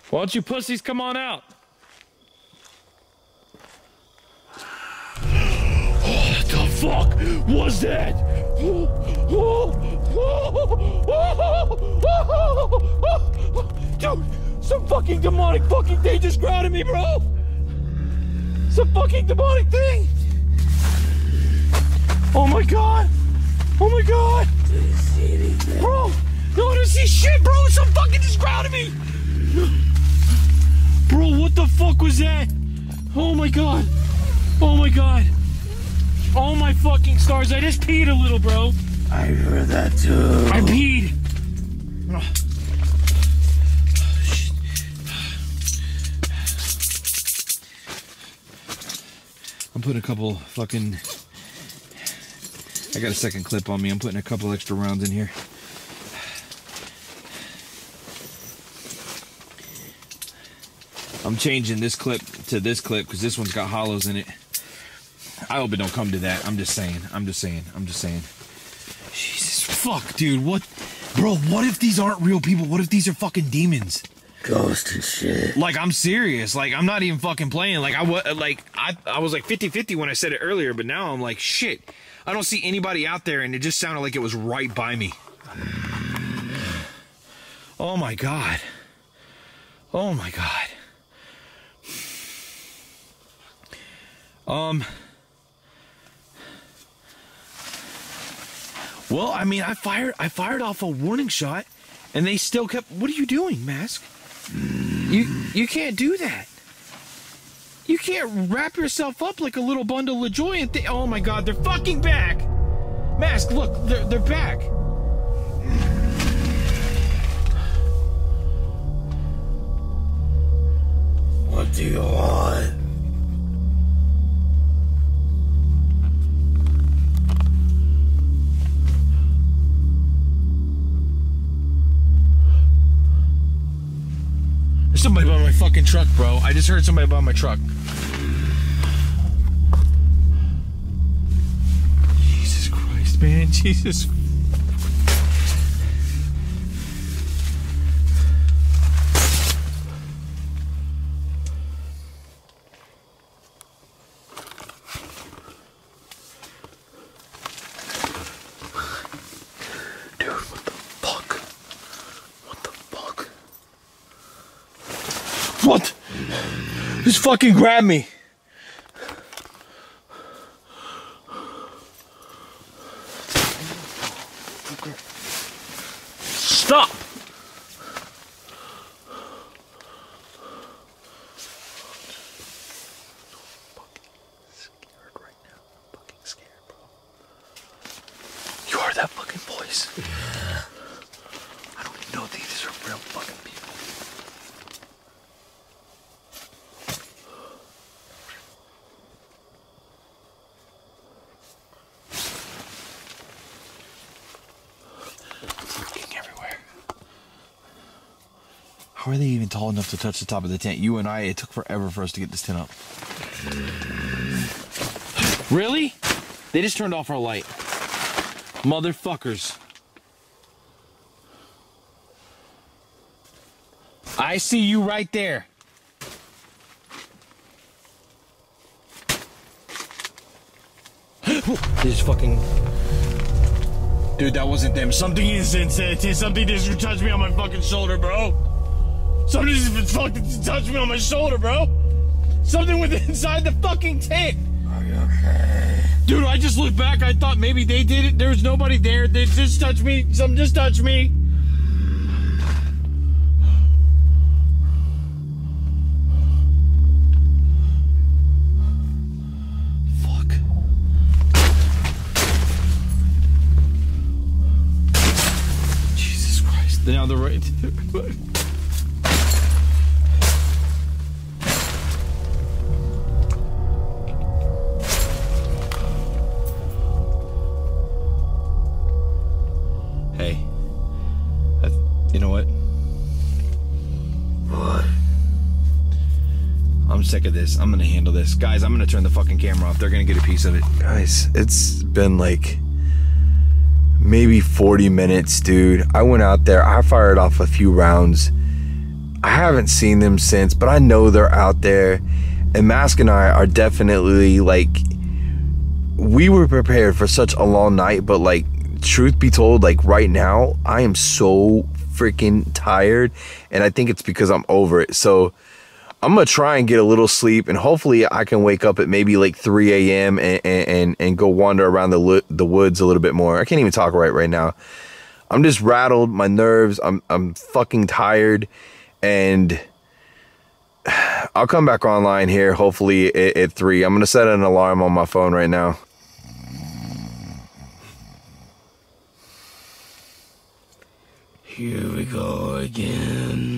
Why don't you pussies come on out? What the fuck was that? Dude, some fucking demonic fucking thing just grounded me, bro. Some fucking demonic thing. Oh my god. Oh my god. Bro, no, I don't see shit, bro. Some fucking just grounded me. Bro, what the fuck was that? Oh my god. Oh my god. Oh my fucking stars. I just peed a little, bro. I heard that too. I peed. I'm putting a couple fucking. I got a second clip on me. I'm putting a couple extra rounds in here. I'm changing this clip to this clip because this one's got hollows in it. I hope it don't come to that. I'm just saying. I'm just saying. I'm just saying. Jesus fuck, dude. What, bro? What if these aren't real people? What if these are fucking demons? Ghost and shit. Like I'm serious. Like I'm not even fucking playing. Like I was like I I was like 50-50 when I said it earlier, but now I'm like shit. I don't see anybody out there and it just sounded like it was right by me. Oh my god. Oh my god. Well, I mean, I fired I fired off a warning shot, and they still kept. What are you doing, Mask? You you can't do that. You can't wrap yourself up like a little bundle of joy and think. Oh my God, they're fucking back. Mask, look, they're they're back. What do you want? Somebody by my fucking truck, bro. I just heard somebody by my truck. Jesus Christ, man. Jesus. Fucking grab me. Stop! Scared right now. Fucking scared, bro. You heard that fucking voice? I don't even know if these are real fucking people. Looking everywhere. How are they even tall enough to touch the top of the tent? You and I, it took forever for us to get this tent up. Really? They just turned off our light. Motherfuckers. I see you right there. they just fucking. Dude, that wasn't them. Something is insane. Something just touched me on my fucking shoulder, bro. Something just fucking touched me on my shoulder, bro. Something with inside the fucking tent. Are you okay? Dude, I just looked back. I thought maybe they did it. There was nobody there. They just touched me. Something just touched me. Fuck. Jesus Christ. Now they're right sick of this. I'm gonna handle this, guys. I'm gonna turn the fucking camera off. They're gonna get a piece of it. Guys, it's been like maybe 40 minutes, dude. I went out there, I fired off a few rounds. I haven't seen them since, but I know they're out there. And Mask and I are definitely like, we were prepared for such a long night, but like, truth be told, like right now, I am so freaking tired. And I think it's because I'm over it. So, I'm gonna try and get a little sleep, and hopefully I can wake up at maybe like 3 a.m. and and and go wander around the lo- the woods a little bit more. I can't even talk right right now. I'm just rattled, my nerves. I'm I'm fucking tired, and I'll come back online here hopefully at, at three. I'm gonna set an alarm on my phone right now. Here we go again.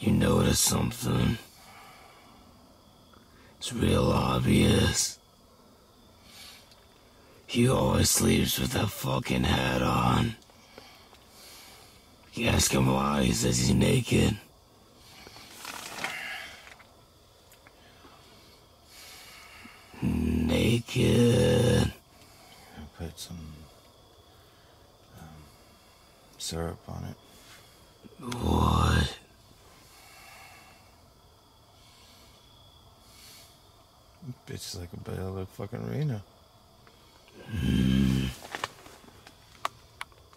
You notice something? It's real obvious. He always sleeps with that fucking hat on. You ask him why, he says he's naked. Naked. I Put some um, syrup on it. What? Bitch is like a of fucking Reno.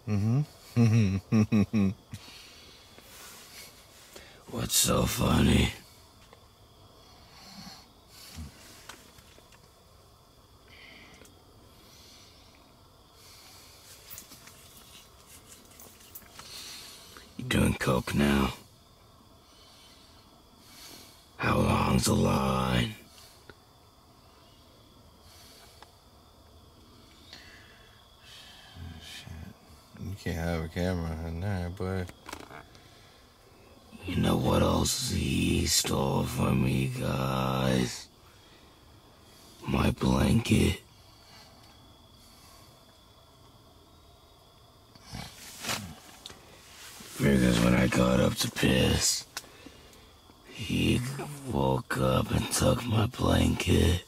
Mm-hmm. What's so funny? You doing coke now? How long's the line? Can't have a camera in there, but You know what else he stole from me, guys? My blanket. Because when I got up to piss, he woke up and took my blanket.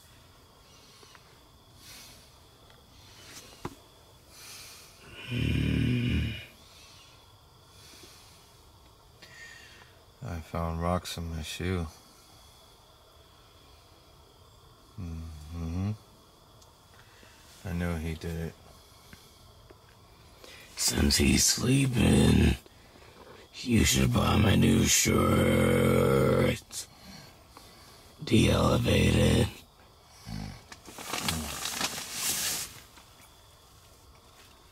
Found rocks in my shoe. Mm-hmm. I knew he did it. Since he's sleeping, you should buy my new shirt. De-elevated.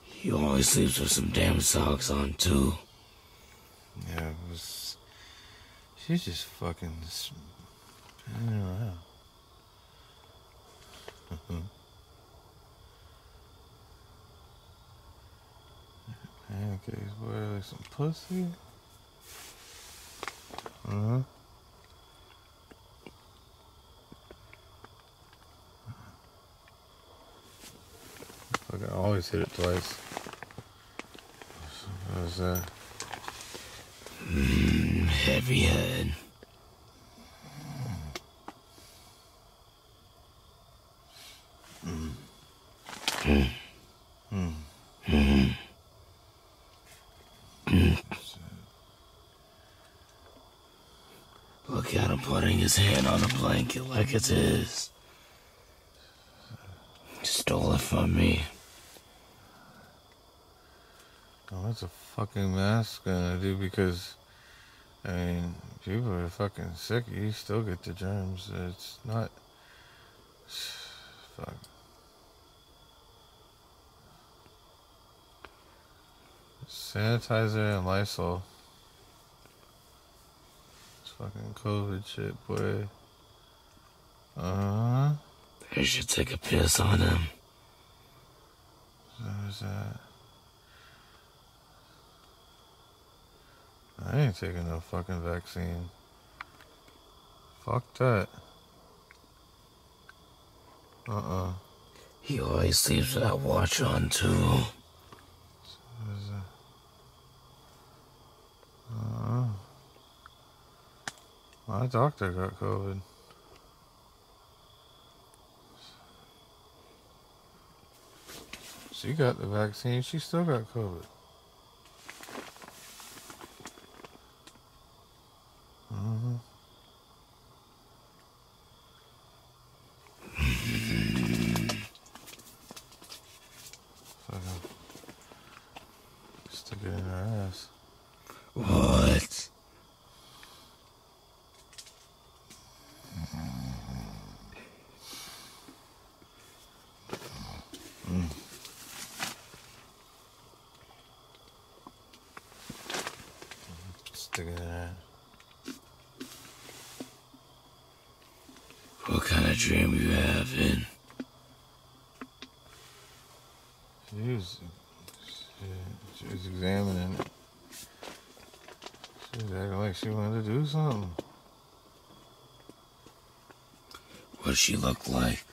He always sleeps with some damn socks on too. Yeah, it was. She's just fucking. I don't know how. Pancakes, boy, like some pussy. Uh huh. Fucking always hit it twice. What was that? Heavy head. Look at him putting his hand on a blanket like it's his. Stole it from me. Oh, what's a fucking mask gonna do? Because, I mean, people are fucking sick. You still get the germs. It's not. Fuck. Sanitizer and Lysol. It's fucking COVID shit, boy. Uh huh. I should take a piss on him. Was that? I ain't taking no fucking vaccine. Fuck that. Uh-uh. He always sleeps with that watch on too. What is that? Uh-uh. My doctor got COVID. She got the vaccine. She still got COVID. Mhm. Fucking stick it in her ass. What? Stick it in her ass. What kind of dream you having? She was, she, she was examining it. She was acting like she wanted to do something. What does she look like?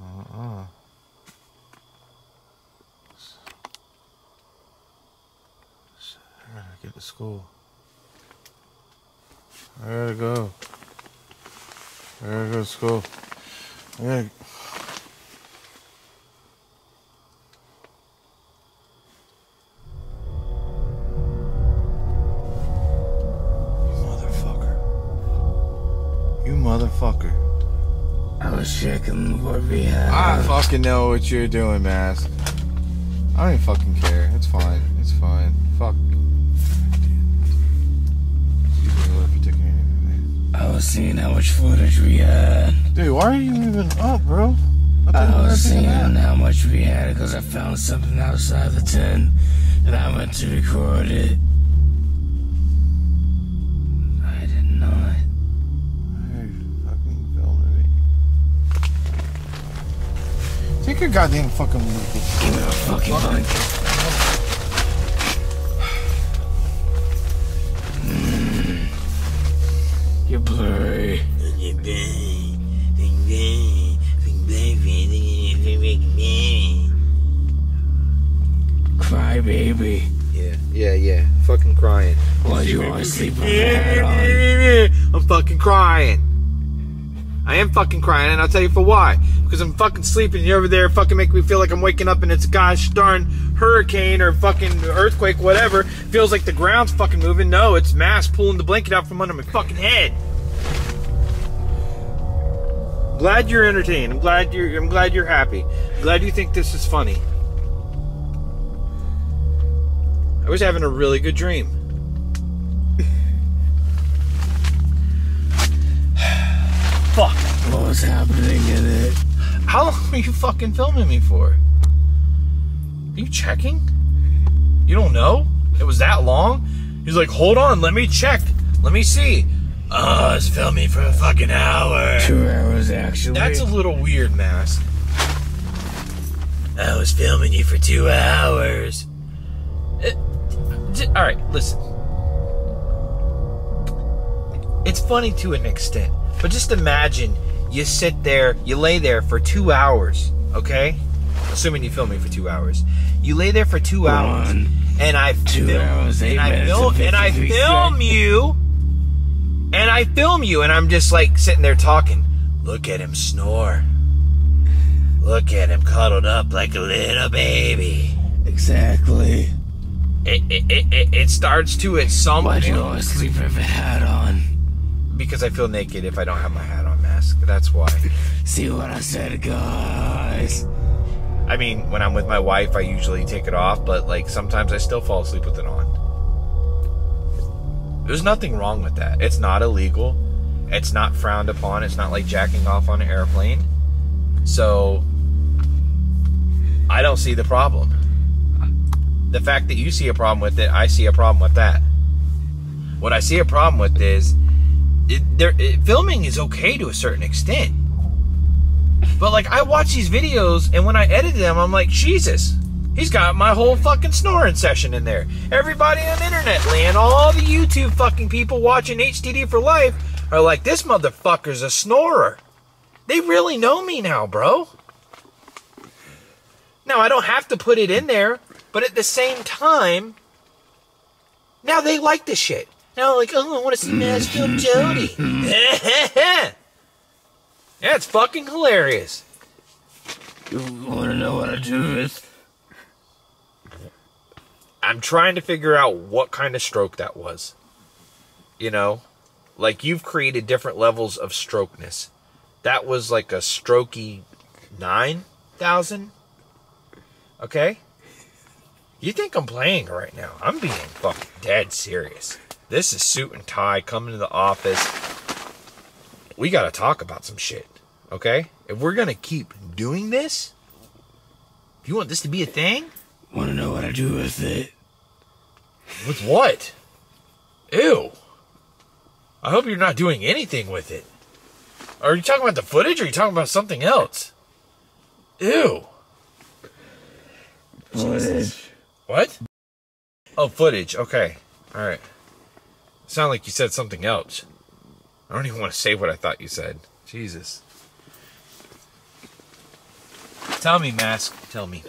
Uh-uh. I gotta get to school. I gotta go. I gotta go to school. Fucking know what you're doing, Mask. I don't even fucking care. It's fine. It's fine. Fuck. Excuse me, what if you're taking anything, I was seeing how much footage we had. Dude, why are you even up, bro? I was seeing how much we had because I found something outside the tent and I went to record it. Your goddamn fucking blanket. Give me a fucking blanket. Mm. You're blurry. Cry baby. Yeah, yeah, yeah. Fucking crying. Why'd you always sleep with a on? I'm fucking crying. I am fucking crying, and I'll tell you for why. Because I'm fucking sleeping, you're over there fucking making me feel like I'm waking up and it's gosh darn hurricane or fucking earthquake, whatever. Feels like the ground's fucking moving. No, it's mass pulling the blanket out from under my fucking head. Glad you're entertained. I'm glad you're I'm glad you're happy. glad you think this is funny. I was having a really good dream. Are you fucking filming me for? Are you checking? You don't know? It was that long? He's like, hold on, let me check. Let me see. Uh, oh, I was filming for a fucking hour. Two hours actually. That's a little weird, Mask. I was filming you for two hours. Uh, all right, listen. It's funny to an extent, but just imagine you sit there, you lay there for two hours, okay? Assuming you film me for two hours. You lay there for two hours, One, and I two film, hours, eight and I minutes film, and and I film you, and I film you, and I'm just like sitting there talking. Look at him snore. Look at him cuddled up like a little baby. Exactly. It, it, it, it, starts to at some Why'd you always sleep with a hat on? because I feel naked if I don't have my hat on mask. That's why. See what I said, guys? I mean, when I'm with my wife, I usually take it off, but like sometimes I still fall asleep with it on. There's nothing wrong with that. It's not illegal. It's not frowned upon. It's not like jacking off on an airplane. So I don't see the problem. The fact that you see a problem with it, I see a problem with that. What I see a problem with is it, there, it, filming is okay to a certain extent. But like I watch these videos and when I edit them, I'm like, Jesus, he's got my whole fucking snoring session in there. Everybody on the internet land, all the YouTube fucking people watching HTD for life are like, this motherfucker's a snorer. They really know me now, bro. Now I don't have to put it in there, but at the same time, now they like the shit. Now like, oh, I want to see Nashville Jody. yeah, it's fucking hilarious. You wanna know what I do with? I'm trying to figure out what kind of stroke that was. You know, like you've created different levels of strokeness. That was like a strokey nine thousand. Okay. You think I'm playing right now? I'm being fucking dead serious. This is suit and tie coming to the office. We got to talk about some shit. Okay? If we're going to keep doing this, you want this to be a thing? Wanna know what I do with it? With what? Ew. I hope you're not doing anything with it. Are you talking about the footage or are you talking about something else? Ew. Footage. What? Oh, footage. Okay. All right. Sound like you said something else. I don't even want to say what I thought you said. Jesus. Tell me, Mask. Tell me.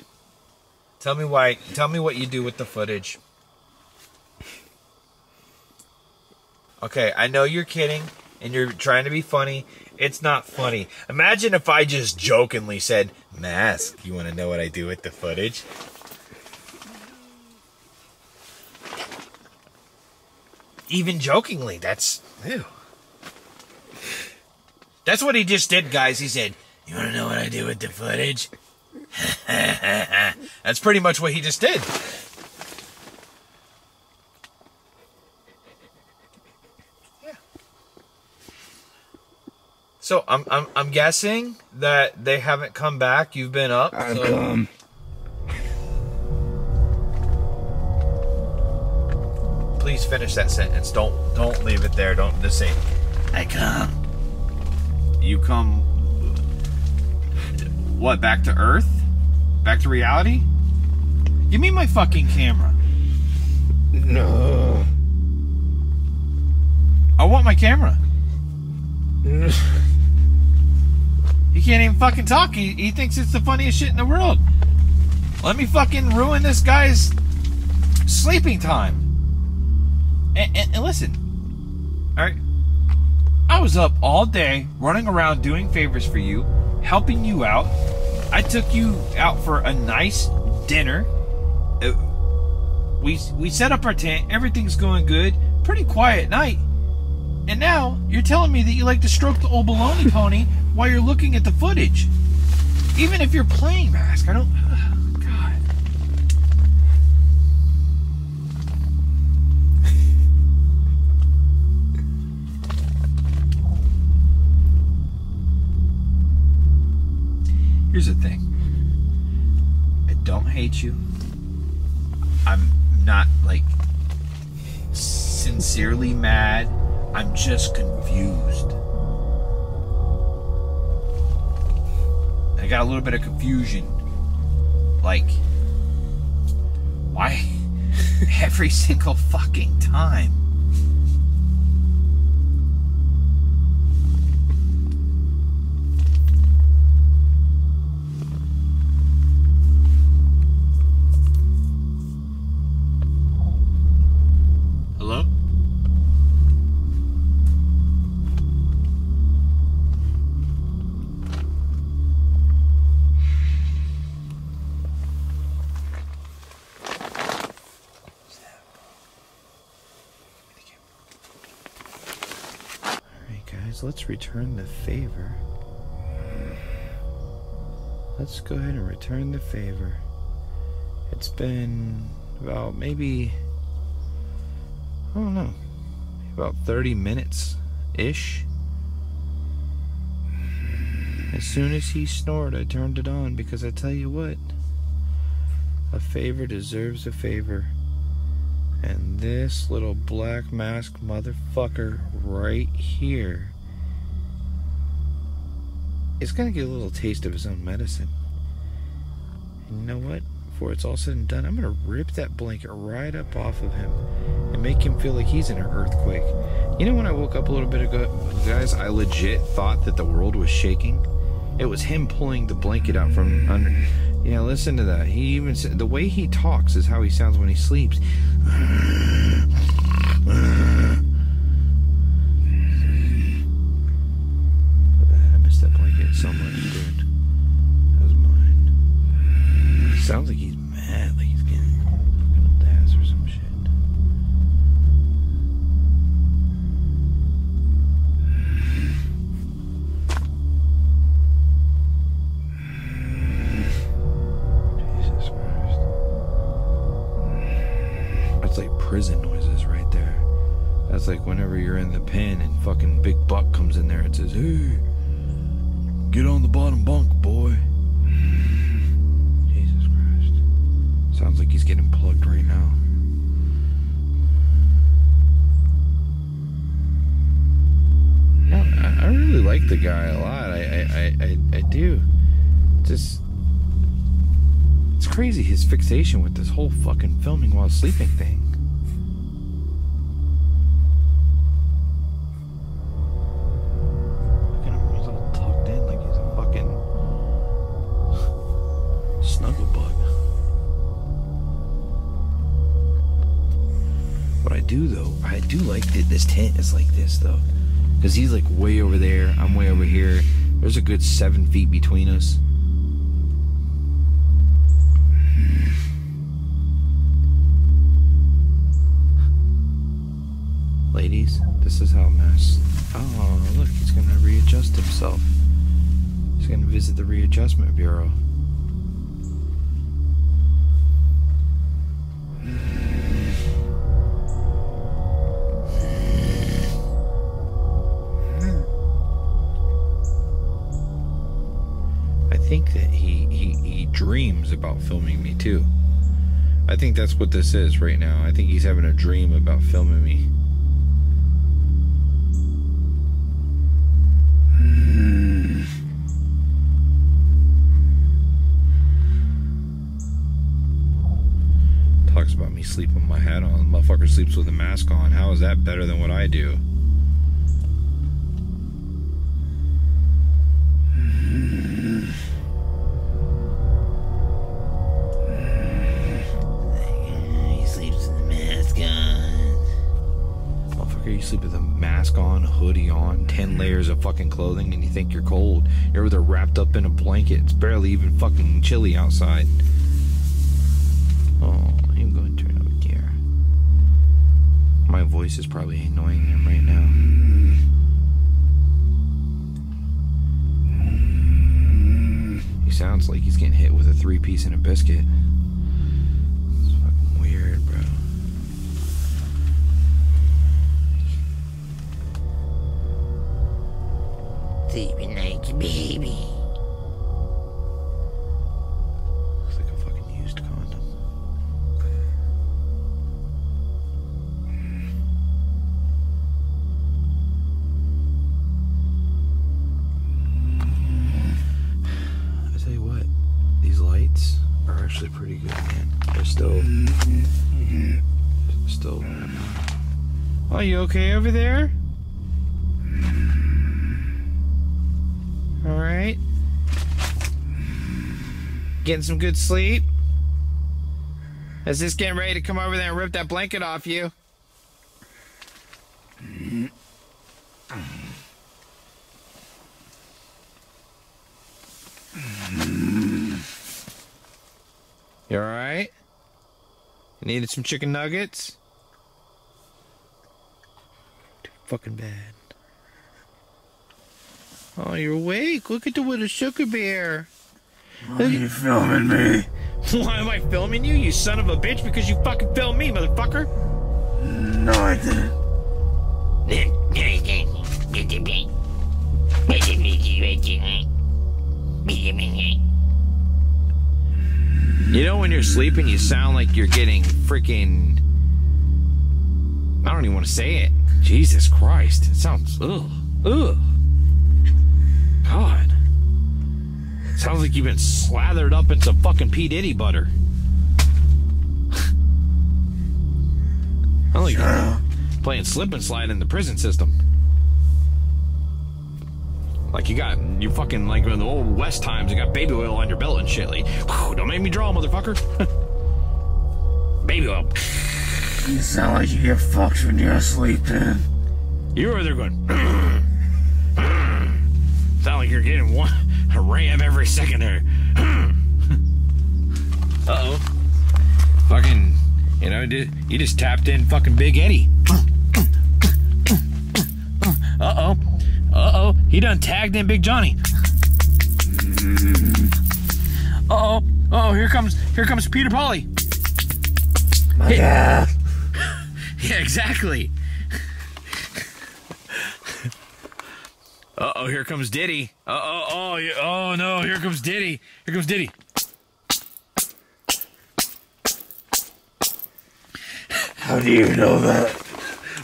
Tell me why. Tell me what you do with the footage. Okay, I know you're kidding and you're trying to be funny. It's not funny. Imagine if I just jokingly said, Mask, you want to know what I do with the footage? Even jokingly, that's ew. That's what he just did, guys. He said, "You want to know what I do with the footage?" that's pretty much what he just did. Yeah. So I'm I'm I'm guessing that they haven't come back. You've been up. I've so- come. Please finish that sentence. Don't don't leave it there. Don't just say I come. you come what back to earth Back to reality? Give me my fucking camera. No. I want my camera. He can't even fucking talk. He, he thinks it's the funniest shit in the world. Let me fucking ruin this guy's sleeping time. And, and, and listen, all right. I was up all day running around doing favors for you, helping you out. I took you out for a nice dinner. Uh, we we set up our tent. Everything's going good. Pretty quiet night. And now you're telling me that you like to stroke the old baloney pony while you're looking at the footage. Even if you're playing mask, I don't. Here's the thing. I don't hate you. I'm not like sincerely mad. I'm just confused. I got a little bit of confusion. Like, why every single fucking time? Hello? Alright, guys, let's return the favor. Let's go ahead and return the favor. It's been about maybe, I don't know, about 30 minutes ish. As soon as he snored, I turned it on because I tell you what, a favor deserves a favor. And this little black mask motherfucker right here is gonna get a little taste of his own medicine. And you know what? Before it's all said and done, I'm gonna rip that blanket right up off of him and make him feel like he's in an earthquake. You know, when I woke up a little bit ago, guys, I legit thought that the world was shaking. It was him pulling the blanket out from under. Yeah, listen to that. He even said the way he talks is how he sounds when he sleeps. That blanket so much, dude. That mine. Sounds like he's mad, like he's getting fucking old ass or some shit. Jesus Christ. That's like prison noises right there. That's like whenever you're in the pen and fucking Big Buck comes in there and says, Hey, get on the bottom bunk, boy. Jesus Christ. Sounds like he's getting plugged right now. No, I, I really like the guy a lot. I, I, I, I, I do. Just. It's crazy his fixation with this whole fucking filming while sleeping thing. This tent is like this though. Because he's like way over there, I'm way over here. There's a good seven feet between us. Ladies, this is how mass. Oh, look, he's gonna readjust himself. He's gonna visit the readjustment bureau. about filming me too. I think that's what this is right now. I think he's having a dream about filming me. Talks about me sleeping with my hat on. Motherfucker sleeps with a mask on. How is that better than what I do? Sleep with a mask on, hoodie on, 10 layers of fucking clothing, and you think you're cold. You're over there wrapped up in a blanket. It's barely even fucking chilly outside. Oh, I'm going to turn over here. My voice is probably annoying him right now. He sounds like he's getting hit with a three piece and a biscuit. Like baby. Looks like a fucking used condom. I tell you what, these lights are actually pretty good, man. They're still, mm-hmm. still. Are you okay over there? Getting some good sleep? Is this getting ready to come over there and rip that blanket off you? You alright? You needed some chicken nuggets? Too fucking bad. Oh, you're awake. Look at the little sugar bear. Are you filming me? Why am I filming you, you son of a bitch? Because you fucking filmed me, motherfucker. No, I didn't. You know when you're sleeping, you sound like you're getting freaking. I don't even want to say it. Jesus Christ. It sounds. Ugh. Ugh. God. Sounds like you've been slathered up in some fucking P. Diddy butter. I like you're playing slip and slide in the prison system. Like you got you fucking like in the old West times, you got baby oil on your belt and shit. Like, whew, don't make me draw, motherfucker. baby oil. You sound like you get fucked when you're sleeping. You are there going. Sound like you're getting one ram every second there. uh oh. Fucking, you know, di- you just tapped in fucking Big Eddie. Uh oh. Uh oh. He done tagged in Big Johnny. Uh oh. Oh, here comes here comes Peter Polly. Yeah. Yeah, exactly. Uh oh, here comes Diddy. Uh oh, oh, yeah, oh no, here comes Diddy. Here comes Diddy. How do you know that?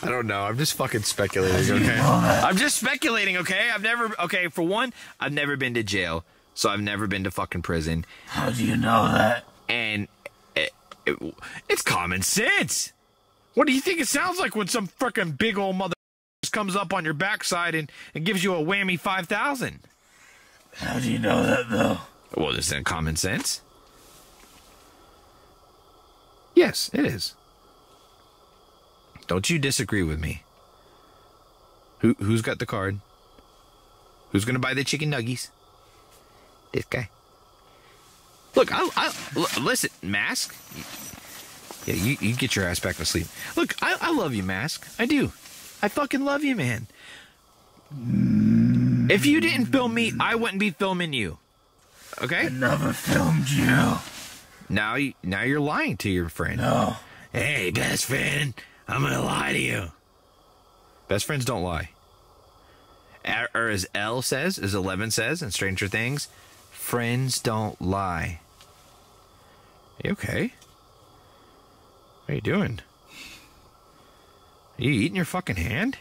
I don't know. I'm just fucking speculating, okay? I'm just speculating, okay? I've never, okay, for one, I've never been to jail, so I've never been to fucking prison. How do you know that? And it, it, it's common sense. What do you think it sounds like when some fucking big old mother comes up on your backside and, and gives you a whammy 5,000? How do you know that though? Well, isn't common sense? Yes, it is. Don't you disagree with me? Who who's got the card? Who's gonna buy the chicken nuggies? This guy. Look, I, I l- listen, mask. Yeah, you, you get your ass back to sleep. Look, I, I love you, mask. I do. I fucking love you, man. If you didn't film me, I wouldn't be filming you. Okay? I never filmed you. Now, you, now you're lying to your friend. No. Hey, best friend, I'm gonna lie to you. Best friends don't lie. Or as L says, as Eleven says in Stranger Things, friends don't lie. You okay? What are you doing? Are you eating your fucking hand?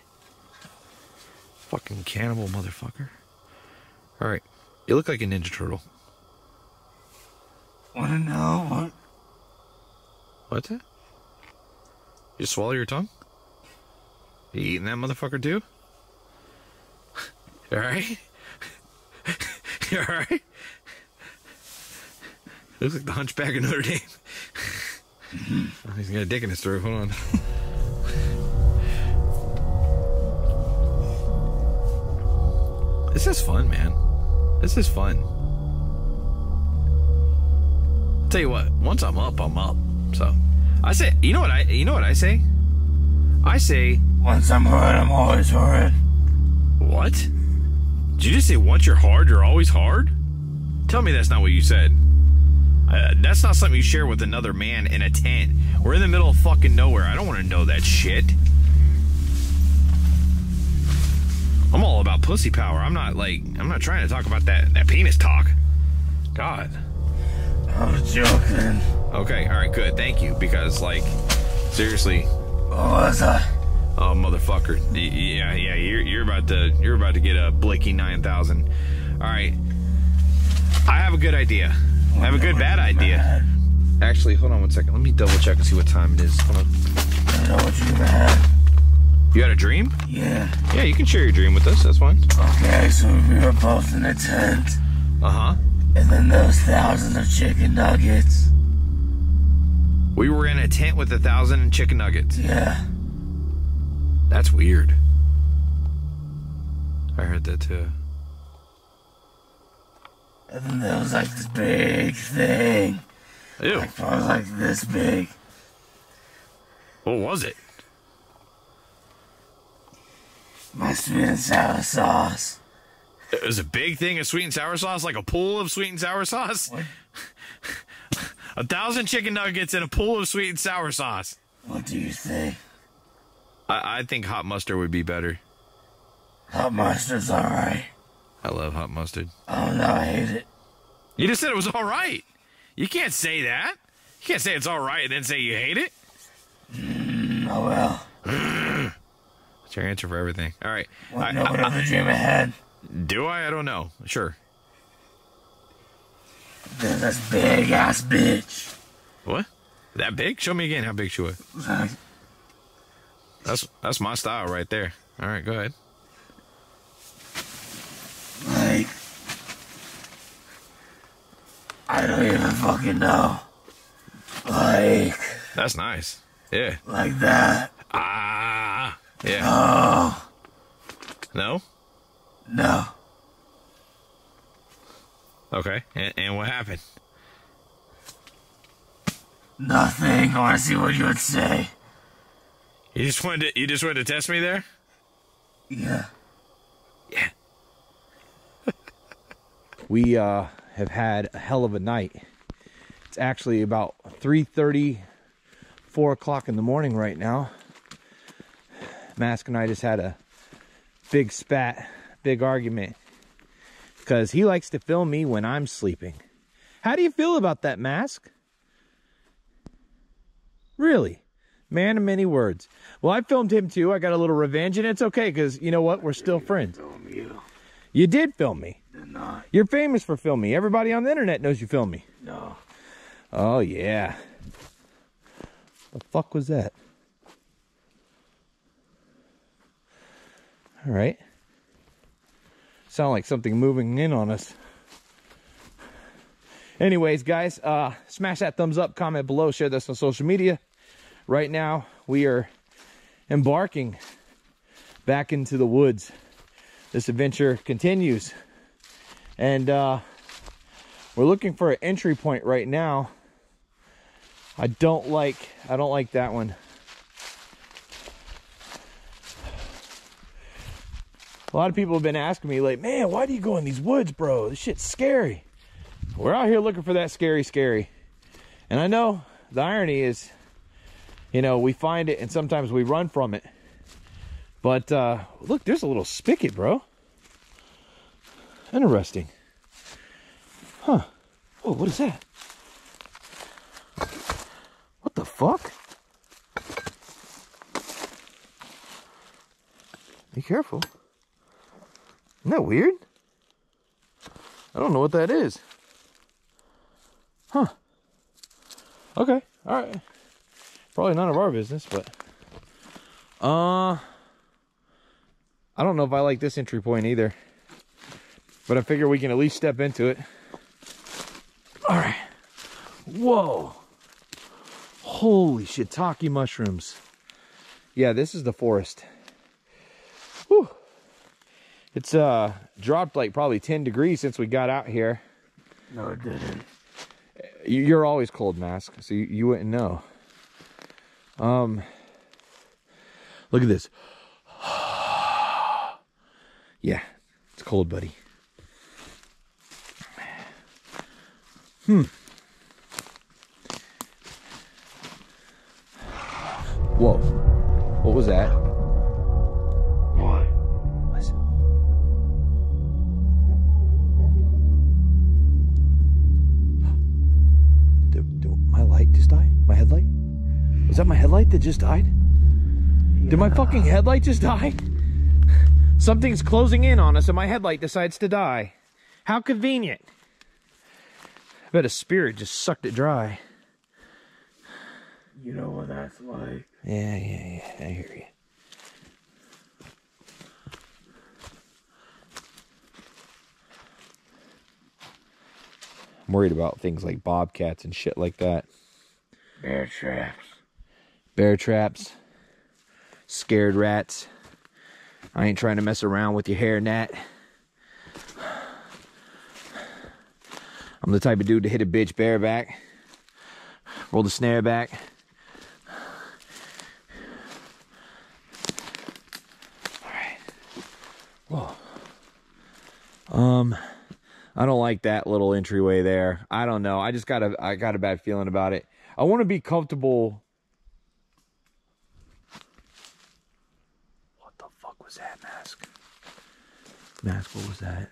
Fucking cannibal motherfucker. Alright. You look like a Ninja Turtle. Wanna know what? What's that? You swallow your tongue? You eating that motherfucker too? Alright? Alright? Looks like the hunchback of Notre Dame. oh, he's got a dick in his throat. Hold on. This is fun, man. This is fun. Tell you what, once I'm up, I'm up. So I say, you know what I, you know what I say? I say, Once I'm hard, I'm always hard. what? Did you just say once you're hard, you're always hard? Tell me that's not what you said. Uh, that's not something you share with another man in a tent. We're in the middle of fucking nowhere. I don't want to know that shit. I'm all about pussy power. I'm not like I'm not trying to talk about that that penis talk. God. I'm joking. Okay, all right, good. Thank you because like seriously, What was I? Oh motherfucker! Yeah, yeah. You're you're about to you're about to get a Blicky nine thousand. All right. I have a good idea. I have a good bad idea. Actually, hold on one second. Let me double check and see what time it is. Hold on. I know what you had. You had a dream? Yeah. Yeah, you can share your dream with us. That's fine. Okay, so we were both in a tent, Uh huh. and then those thousands of chicken nuggets. We were in a tent with a thousand chicken nuggets. Yeah. That's weird. I heard that too. And then there was like this big thing. Ew. Like, it was like this big. What was it? My sweet and sour sauce. It was a big thing of sweet and sour sauce, like a pool of sweet and sour sauce. A thousand chicken nuggets in a pool of sweet and sour sauce. What do you think? I, I think hot mustard would be better. Hot mustard's alright. I love hot mustard. Oh no, I hate it. You just said it was all right. You can't say that. You can't say it's all right and then say you hate it. Mm, oh well. That's your answer for everything. All right. I- to know I- what other dream I had? do I? I don't know. Sure. There's this big ass bitch. What? That big? Show me again how big she was. That's that's my style right there. All right, go ahead. like, I don't even fucking know. Like, That's nice. Yeah. like that. Ah. Yeah. Oh, No. no. Okay. And, and what happened? Nothing. I want to see what you would say. You just wanted to, you just wanted to test me there? Yeah. Yeah. we uh, have had a hell of a night. It's actually about 3.30, 4 o'clock in the morning right now. Mask and I just had a big spat, big argument. Because he likes to film me when I'm sleeping. How do you feel about that, Mask? Really? Man of many words. Well, I filmed him too. I got a little revenge, and it's okay because you know what? We're still friends. Film you. You did film me. Did not. You're famous for filming. me. Everybody on the internet knows you film me. No. Oh yeah. The fuck was that? All right. Sound like something moving in on us. Anyways, guys, uh, smash that thumbs up, comment below, share this on social media. Right now, we are embarking back into the woods. This adventure continues. And uh, we're looking for an entry point right now. I don't like I don't like that one. A lot of people have been asking me like, "Man, why do you go in these woods, bro? This shit's scary." We're out here looking for that scary scary. And I know the irony is you know, we find it and sometimes we run from it. But uh look, there's a little spigot, bro. Interesting. Huh. Oh, what is that? What the fuck? Be careful. Isn't that weird? I don't know what that is. Huh. Okay. All right. Probably none of our business, but Uh, I don't know if I like this entry point either. But I figure we can at least step into it. All right. Whoa. Holy shiitake mushrooms. Yeah, this is the forest. Whew. It's uh dropped like probably 10 degrees since we got out here. No, it didn't. You- You're always cold mask, so you, you wouldn't know. Um, look at this. yeah, it's cold, buddy. Hmm. Whoa. What was that? Was that my headlight that just died? Did my fucking headlight just die? Something's closing in on us and my headlight decides to die. How convenient. I bet a spirit just sucked it dry. You know what that's like. Yeah, yeah, yeah. I hear you. I'm worried about things like bobcats and shit like that. Bear traps. Bear traps, scared rats. I ain't trying to mess around with your hair, Nat. I'm the type of dude to hit a bitch bareback, roll the snare back. All right. Whoa. Um, I don't like that little entryway there. I don't know. I just got a I got a bad feeling about it. I want to be comfortable What the fuck was that mask? Mask, what was that?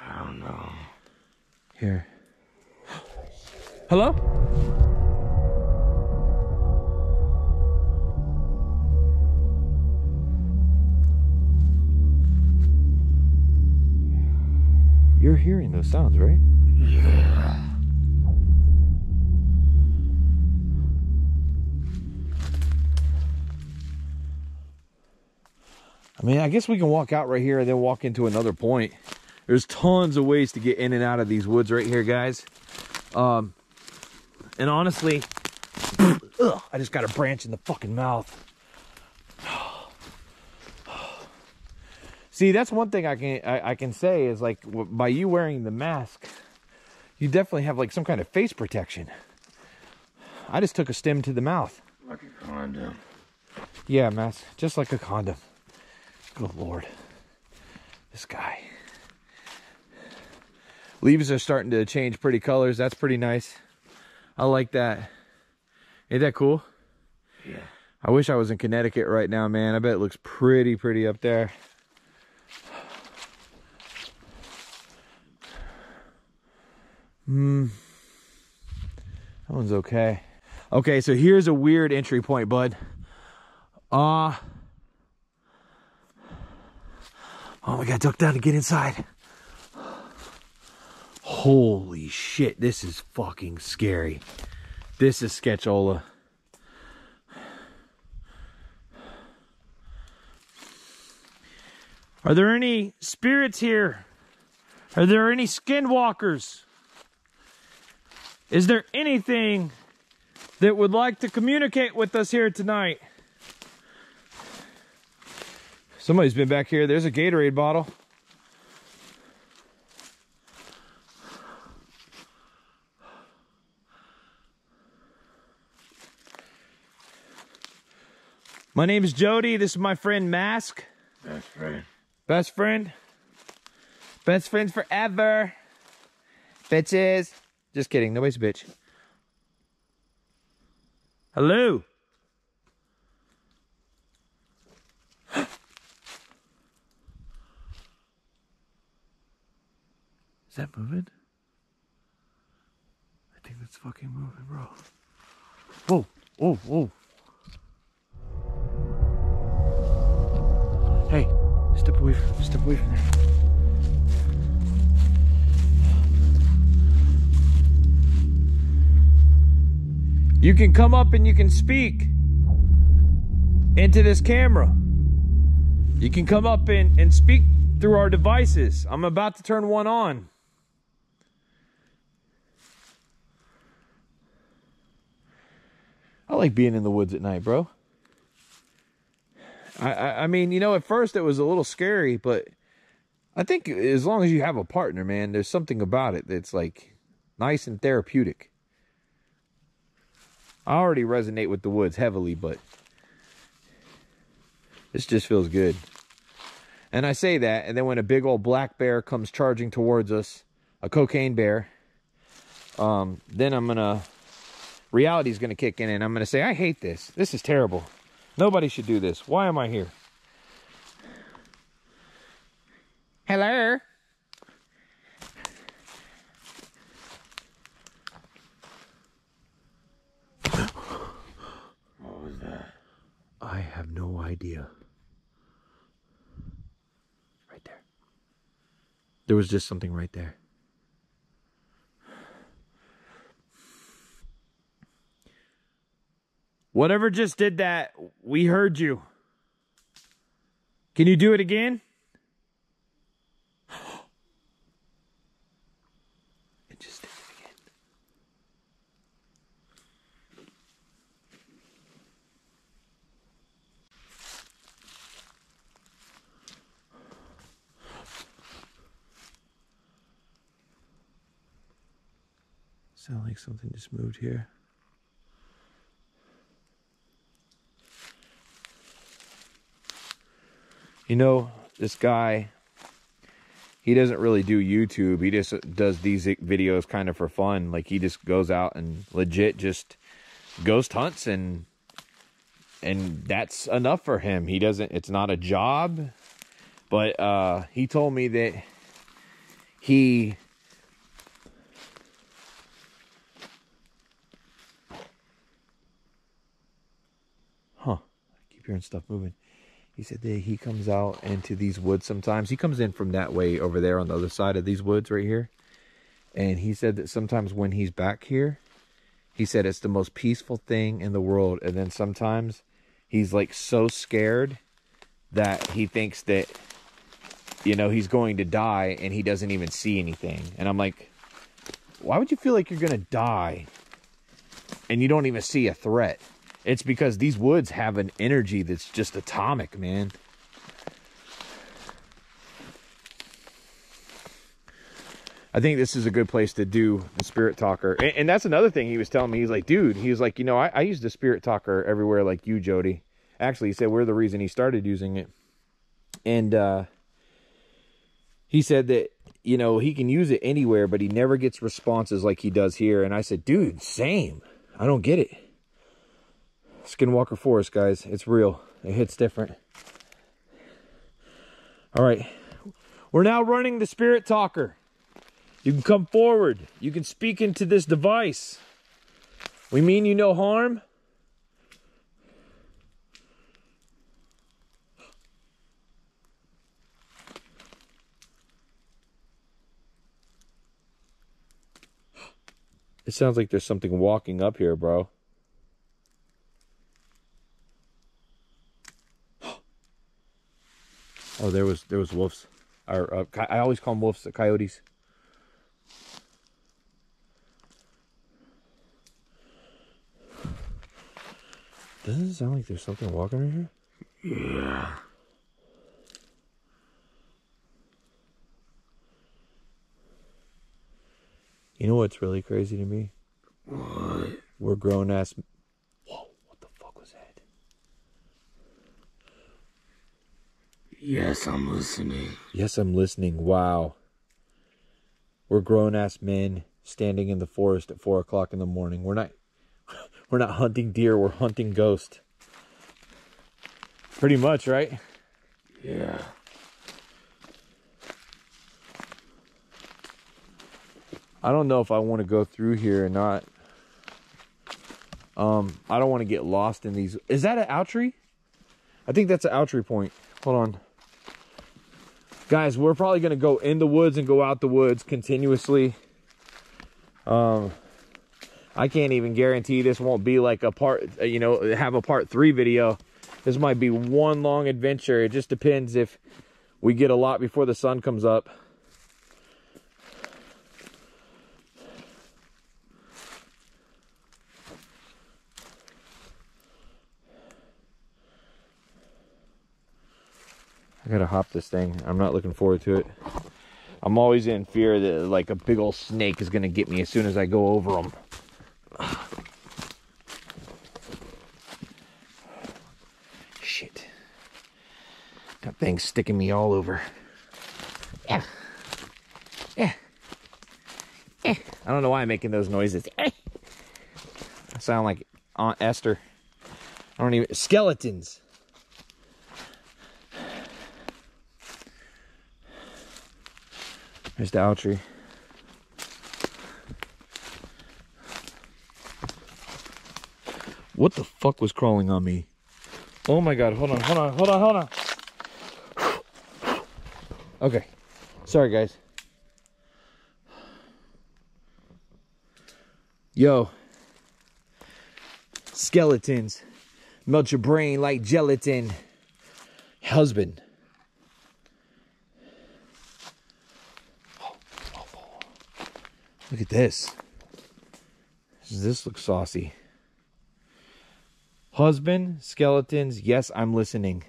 I don't know. Here. Hello? You're hearing those sounds, right? Yeah. I mean, I guess we can walk out right here and then walk into another point. There's tons of ways to get in and out of these woods right here, guys. Um, and honestly, ugh, I just got a branch in the fucking mouth. See, that's one thing I can I, I can say is like by you wearing the mask, you definitely have like some kind of face protection. I just took a stem to the mouth. Like a condom. Yeah, mask, just like a condom. Good lord. This guy. Leaves are starting to change pretty colors. That's pretty nice. I like that. Ain't that cool? Yeah. I wish I was in Connecticut right now, man. I bet it looks pretty, pretty up there. Hmm. That one's okay. Okay, so here's a weird entry point, bud. Uh Oh, we gotta duck down to get inside. Holy shit, this is fucking scary. This is Sketchola. Are there any spirits here? Are there any skinwalkers? Is there anything that would like to communicate with us here tonight? Somebody's been back here. There's a Gatorade bottle. My name is Jody. This is my friend Mask. Best friend. Best friend. Best friends forever. Bitches. Just kidding. Nobody's a bitch. Hello. That moving? I think that's fucking moving, bro. Whoa, whoa, whoa. Hey, step away from step away from there. You can come up and you can speak. into this camera. You can come up and, and speak through our devices. I'm about to turn one on. I like being in the woods at night, bro. I, I, I mean, you know, at first it was a little scary, but I think as long as you have a partner, man, there's something about it that's like nice and therapeutic. I already resonate with the woods heavily, but this just feels good. And I say that, and then when a big old black bear comes charging towards us, a cocaine bear, um, then I'm gonna reality's gonna kick in, and I'm gonna say, I hate this. This is terrible. Nobody should do this. Why am I here? Hello. What was that? I have no idea. Right there. There was just something right there. Whatever just did that, we heard you. Can you do it again? it just did it again. Sound like something just moved here. You know, this guy, he doesn't really do YouTube. He just does these videos kind of for fun. Like he just goes out and legit just ghost hunts and and that's enough for him. He doesn't it's not a job. But uh he told me that he Huh. I keep hearing stuff moving. He said that he comes out into these woods sometimes. He comes in from that way over there on the other side of these woods right here. And he said that sometimes when he's back here, he said it's the most peaceful thing in the world. And then sometimes he's like so scared that he thinks that, you know, he's going to die and he doesn't even see anything. And I'm like, why would you feel like you're going to die and you don't even see a threat? It's because these woods have an energy that's just atomic, man. I think this is a good place to do the spirit talker. And, and that's another thing he was telling me. He's like, dude, he was like, you know, I, I use the spirit talker everywhere like you, Jody. Actually, he said we're the reason he started using it. And uh, he said that, you know, he can use it anywhere, but he never gets responses like he does here. And I said, dude, same. I don't get it. Skinwalker Forest, guys. It's real. It hits different. All right. We're now running the Spirit Talker. You can come forward. You can speak into this device. We mean you no harm. It sounds like there's something walking up here, bro. Oh, there was there was wolves, or uh, I always call them wolves, uh, coyotes. Doesn't it sound like there's something walking right here? Yeah. You know what's really crazy to me? What? We're grown ass. Whoa! What the fuck was that? Yes, I'm listening. Yes, I'm listening. Wow. We're grown ass men standing in the forest at four o'clock in the morning. We're not we're not hunting deer, we're hunting ghosts. Pretty much, right? Yeah. I don't know if I want to go through here or not. Um, I don't want to get lost in these. Is that an outry? I think that's an outry point. Hold on. Guys, we're probably going to go in the woods and go out the woods continuously. Um, I can't even guarantee this won't be like a part, uh, you know, have a part three video. This might be one long adventure. It just depends if we get a lot before the sun comes up. I gotta hop this thing. I'm not looking forward to it. I'm always in fear that like a big old snake is gonna get me as soon as I go over them. Shit. That thing's sticking me all over. Yeah. Yeah. Eh. I don't know why I'm making those noises. Eh. I sound like Aunt Esther. I don't even skeletons. There's the owl tree. What the fuck was crawling on me? Oh my god, hold on, hold on, hold on, hold on. Okay. Sorry guys. Yo. Skeletons. Melt your brain like gelatin. Husband. Look at this. This looks saucy. Husband, skeletons, yes, I'm listening.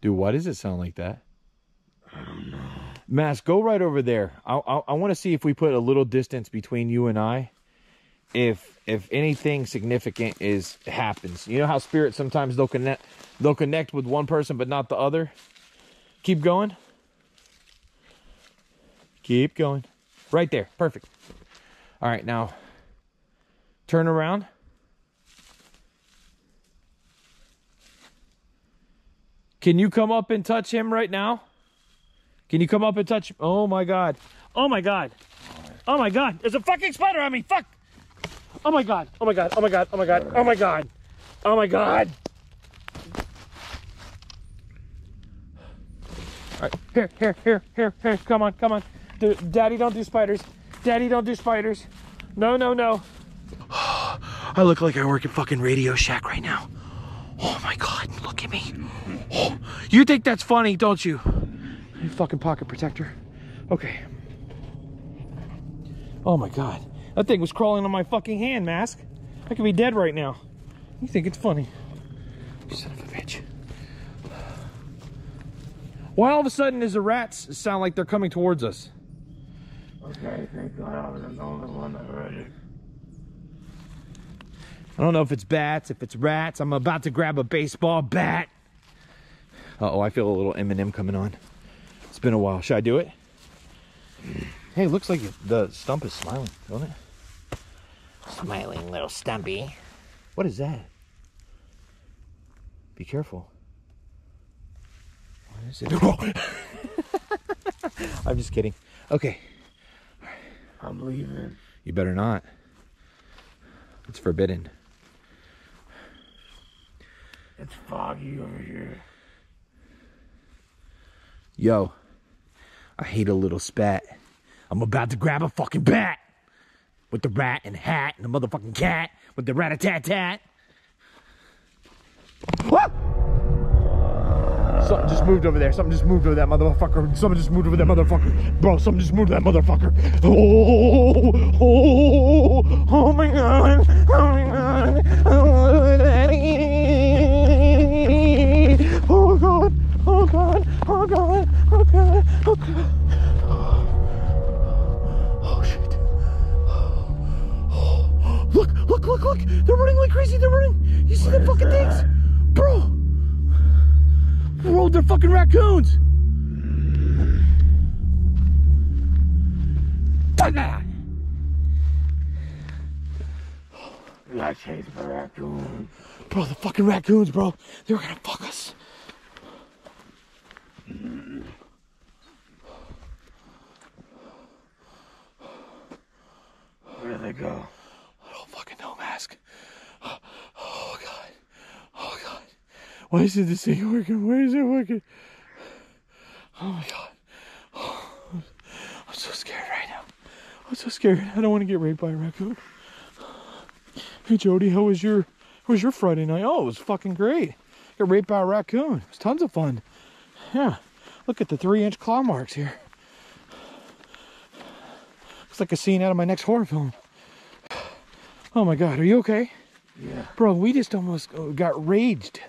Dude, why does it sound like that? I don't know. Mask, go right over there. I, I, I want to see if we put a little distance between you and I. If if anything significant is happens, you know how spirits sometimes they'll connect they'll connect with one person but not the other. Keep going. Keep going. Right there. Perfect. All right, now turn around. Can you come up and touch him right now? Can you come up and touch? Oh my god. Oh my god. Oh my god. There's a fucking spider on me. Fuck. Oh my god. Oh my god. Oh my god. Oh my god. Oh my god. Oh my god. All right. Here, here, here, here, here. Come on, come on. Do, Daddy, don't do spiders. Daddy, don't do spiders. No, no, no. I look like I work at fucking Radio Shack right now. Oh my god, look at me. Oh, you think that's funny, don't you? You fucking pocket protector. Okay. Oh my god. That thing was crawling on my fucking hand, mask. I could be dead right now. You think it's funny? You son of a bitch. Why all of a sudden does the rats sound like they're coming towards us? Okay, thank God I was the only one that heard it. I don't know if it's bats, if it's rats. I'm about to grab a baseball bat. Uh oh, I feel a little Eminem coming on. It's been a while. Should I do it? Hey, it looks like the stump is smiling, don't it? Smiling little stumpy. What is that? Be careful. What is it? I'm just kidding. Okay, I'm leaving. you better not. It's forbidden. It's foggy over here. Yo, I hate a little spat. I'm about to grab a fucking bat with the rat and hat and the motherfucking cat with the rat a tat tat. Something just moved over there. Something just moved over that motherfucker. Something just moved over that motherfucker. Bro, something just moved that motherfucker. Oh, oh, oh oh my god. Oh my god. Oh, daddy. Oh god. Oh god. Oh god. Oh god. Oh god. Oh Look, look. They're running like crazy. They're running. You see the fucking things? Bro. Bro, they're fucking raccoons. We got chased by raccoons. Bro, the fucking raccoons, bro. They were gonna fuck us. Where did they go? Fucking know, mask. Oh god. Oh god. Why is this thing working? Where is it working? Oh my god. I'm so scared right now. I'm so scared. I don't want to get raped by a raccoon. Hey Jody, how was your how was your Friday night? Oh, it was fucking great. Got raped by a raccoon. It was tons of fun. Yeah. Look at the three inch claw marks here. Looks like a scene out of my next horror film. Oh my god, are you okay? Yeah. Bro, we just almost uh, got raged.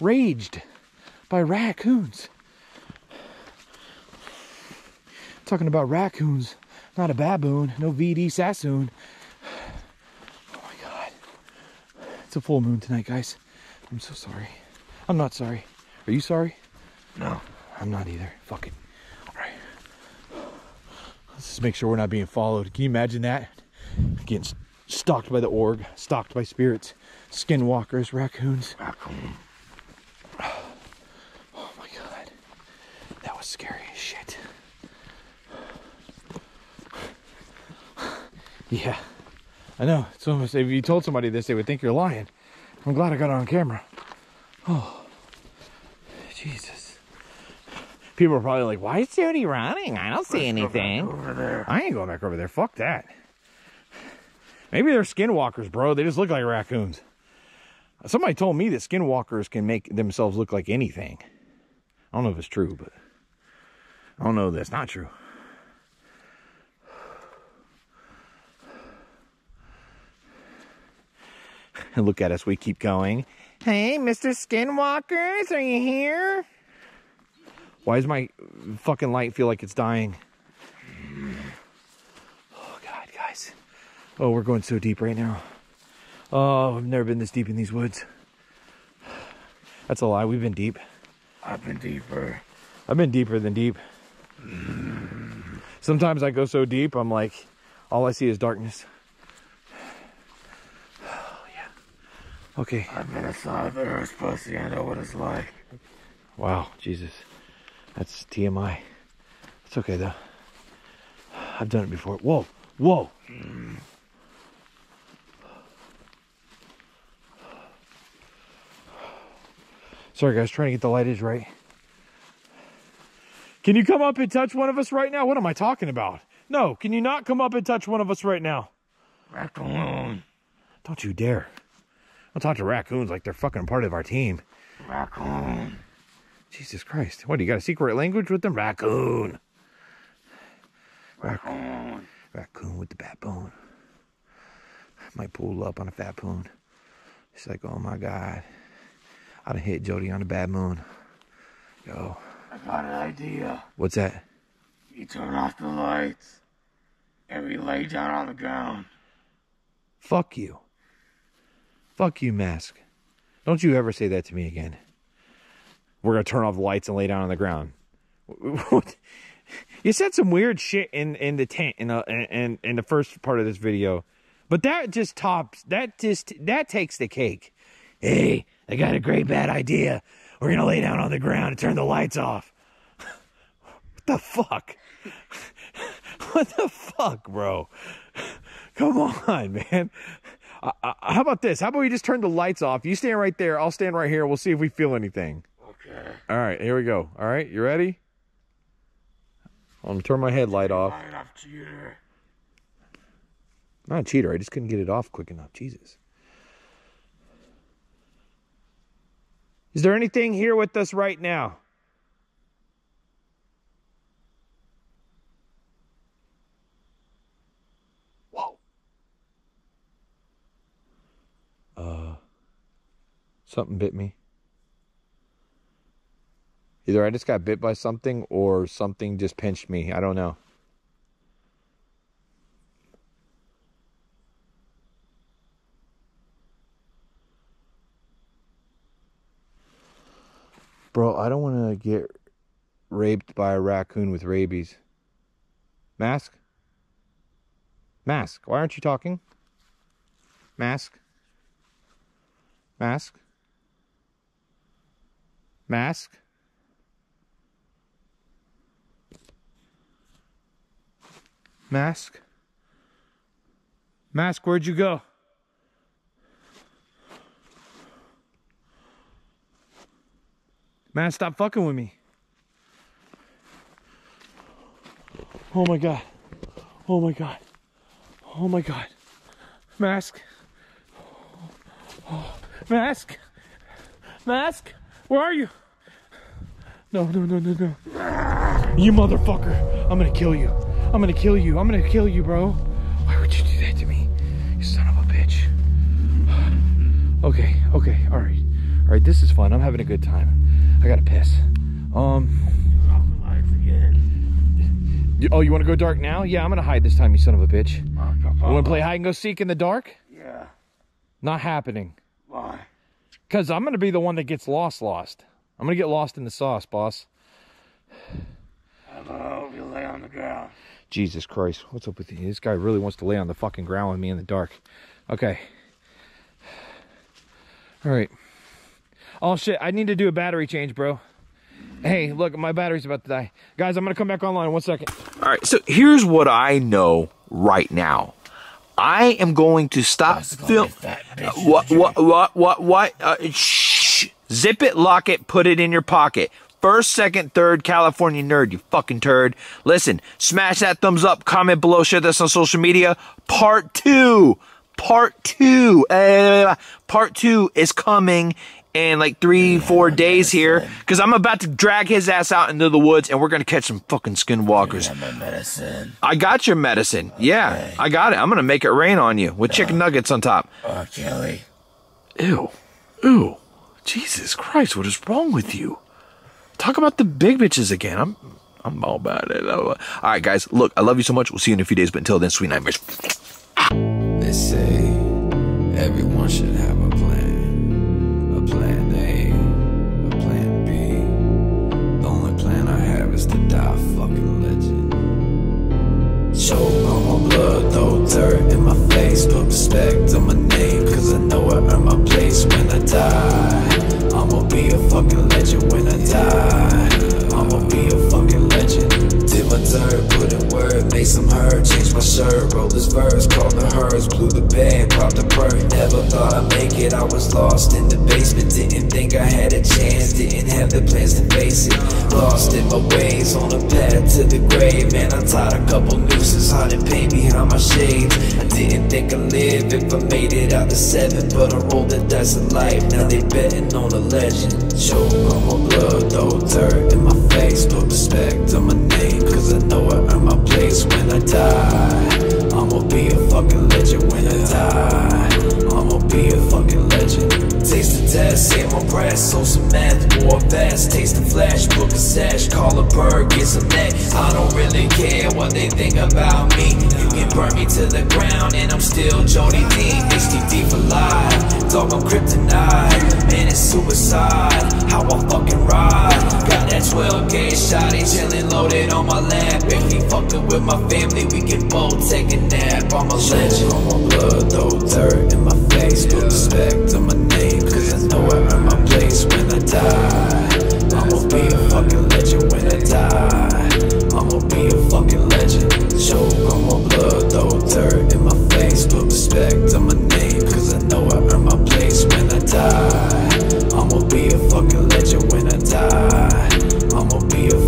Raged by raccoons. Talking about raccoons, not a baboon, no Vidal Sassoon. Oh my god. It's a full moon tonight, guys. I'm so sorry. I'm not sorry. Are you sorry? No. I'm not either. Fuck it. Alright. Let's just make sure we're not being followed. Can you imagine that? Getting s- stalked by the org, stalked by spirits, skinwalkers, raccoons. Raccoon. Oh my god. That was scary as shit. Yeah. I know. It's almost if you told somebody this, they would think you're lying. I'm glad I got it on camera. Oh. Jesus. People are probably like, why is Jody running? I don't see anything. Over there. I ain't going back over there. Fuck that. Maybe they're skinwalkers, bro. They just look like raccoons. Somebody told me that skinwalkers can make themselves look like anything. I don't know if it's true, but I don't know that's not true. And look at us, we keep going. Hey, Mr. Skinwalkers, are you here? Why does my fucking light feel like it's dying? Oh, God, guys. Oh, we're going so deep right now. Oh, I've never been this deep in these woods. That's a lie. We've been deep. I've been deeper. I've been deeper than deep. Sometimes I go so deep, I'm like, all I see is darkness. Oh, yeah. Okay. I've been inside the earth's pussy. I know what it's like. Wow, Jesus. That's TMI. It's okay, though. I've done it before. Whoa, whoa. Mm. Sorry, guys, trying to get the lightage right. Can you come up and touch one of us right now? What am I talking about? No, can you not come up and touch one of us right now? Raccoon. Don't you dare. Don't talk to raccoons like they're fucking part of our team. Raccoon. Jesus Christ. What, do you got a secret language with them? Raccoon. Raccoon. Raccoon with the backbone. Might pull up on a fat poon. She's like, oh my God. I done hit Jody on a bad moon. Yo, I got an idea. what's that? You turn off the lights. And we lay down on the ground. Fuck you. Fuck you, mask. Don't you ever say that to me again. We're gonna turn off the lights and lay down on the ground. What? You said some weird shit in in the tent in the in in the first part of this video, but that just tops. That just that takes the cake. Hey, I got a great bad idea. We're gonna lay down on the ground and turn the lights off. what the fuck? what the fuck, bro? Come on, man. Uh, uh, how about this? How about we just turn the lights off? You stand right there. I'll stand right here. We'll see if we feel anything. Okay. All right, here we go. All right, you ready? I'm gonna turn my headlight off. Light off, cheater. Not a cheater. I just couldn't get it off quick enough. Jesus. Is there anything here with us right now? Whoa. Uh, something bit me. Either I just got bit by something or something just pinched me. I don't know. Bro, I don't want to get raped by a raccoon with rabies. Mask? Mask, why aren't you talking? Mask? Mask? Mask? Mask? Mask, where'd you go? Man, stop fucking with me. Oh my god. Oh my god. Oh my god. Mask. Oh, mask. Mask. Where are you? No, no, no, no, no. You motherfucker. I'm gonna kill you. I'm gonna kill you. I'm gonna kill you, bro. Why would you do that to me? You son of a bitch. Okay, okay, all right. All right, this is fun. I'm having a good time. I gotta piss. Um. Oh, you want to go dark now? Yeah, I'm gonna hide this time, you son of a bitch. You want to play hide and go seek in the dark? Yeah. Not happening. Why? Cause I'm gonna be the one that gets lost. Lost. I'm gonna get lost in the sauce, boss. Hello, you lay on the ground. Jesus Christ, what's up with you? This guy really wants to lay on the fucking ground with me in the dark. Okay. All right. Oh shit, I need to do a battery change, bro. Hey, look, my battery's about to die. Guys, I'm gonna come back online in one second. All right, so here's what I know right now. I am going to stop film. What? What? What? What? What? Uh, shh. Zip it, lock it, put it in your pocket. First, second, third, California nerd, you fucking turd. Listen, smash that thumbs up, comment below, share this on social media. Part two, part two, uh, part two is coming in like three, four days here. Cause I'm about to drag his ass out into the woods and we're gonna catch some fucking skinwalkers. I got your medicine. Yeah, I got it. I'm gonna make it rain on you with chicken nuggets on top. Oh, Kelly. Ew. Ew. Jesus Christ, what is wrong with you? Talk about the big bitches again. I'm I'm all about it. All right, guys. Look, I love you so much. We'll see you in a few days, but until then, sweet nightmares. They say everyone should have Choke on my blood, throw dirt in my face. Put respect on my name, cause I know I earn my place when I die. I'ma be a fucking legend when I die. I'ma be a fucking legend. Did my dirt, put in word, made some hurt, changed my shirt, wrote this verse, called the hers, blew the bag, popped the perk. Never thought I'd make it, I was lost in the basement, didn't think I had a chance, didn't have the plans to face it. Lost in my ways, on the path to the grave, man. I tied a couple nooses, hiding pain behind my shade. I didn't think I'd live if I made it out to seven, but I rolled the dice of life. Now they betting on a legend. Choke on my blood, throw dirt in my face, put respect on my name, cause I know I earn my place when I die. I'ma be a fucking legend when I die. I'ma be a fucking legend. Taste the test, say my brass, so some math, war fast. Taste the flash, book a sash, call a bird, get some neck. I don't really care what they think about me. You can burn me to the ground, and I'm still Jody D. HDD for life, dog I'm kryptonite. Man, it's suicide, how I fucking ride. Got that 12 gauge shot, it chillin' loaded on my lap. If he fuckin' with my family, we can both take a nap. I'm a legend. On my blood, though, dirt in my face. Put respect to my name, cause I know I earned my place when I die. I'ma be a fucking legend when I die. I'ma be a fucking legend. Choke on my blood, though, dirt in my face. Put respect to my name, cause I know I earned my place when I die. I'ma be a fucking legend when I die. I'ma be a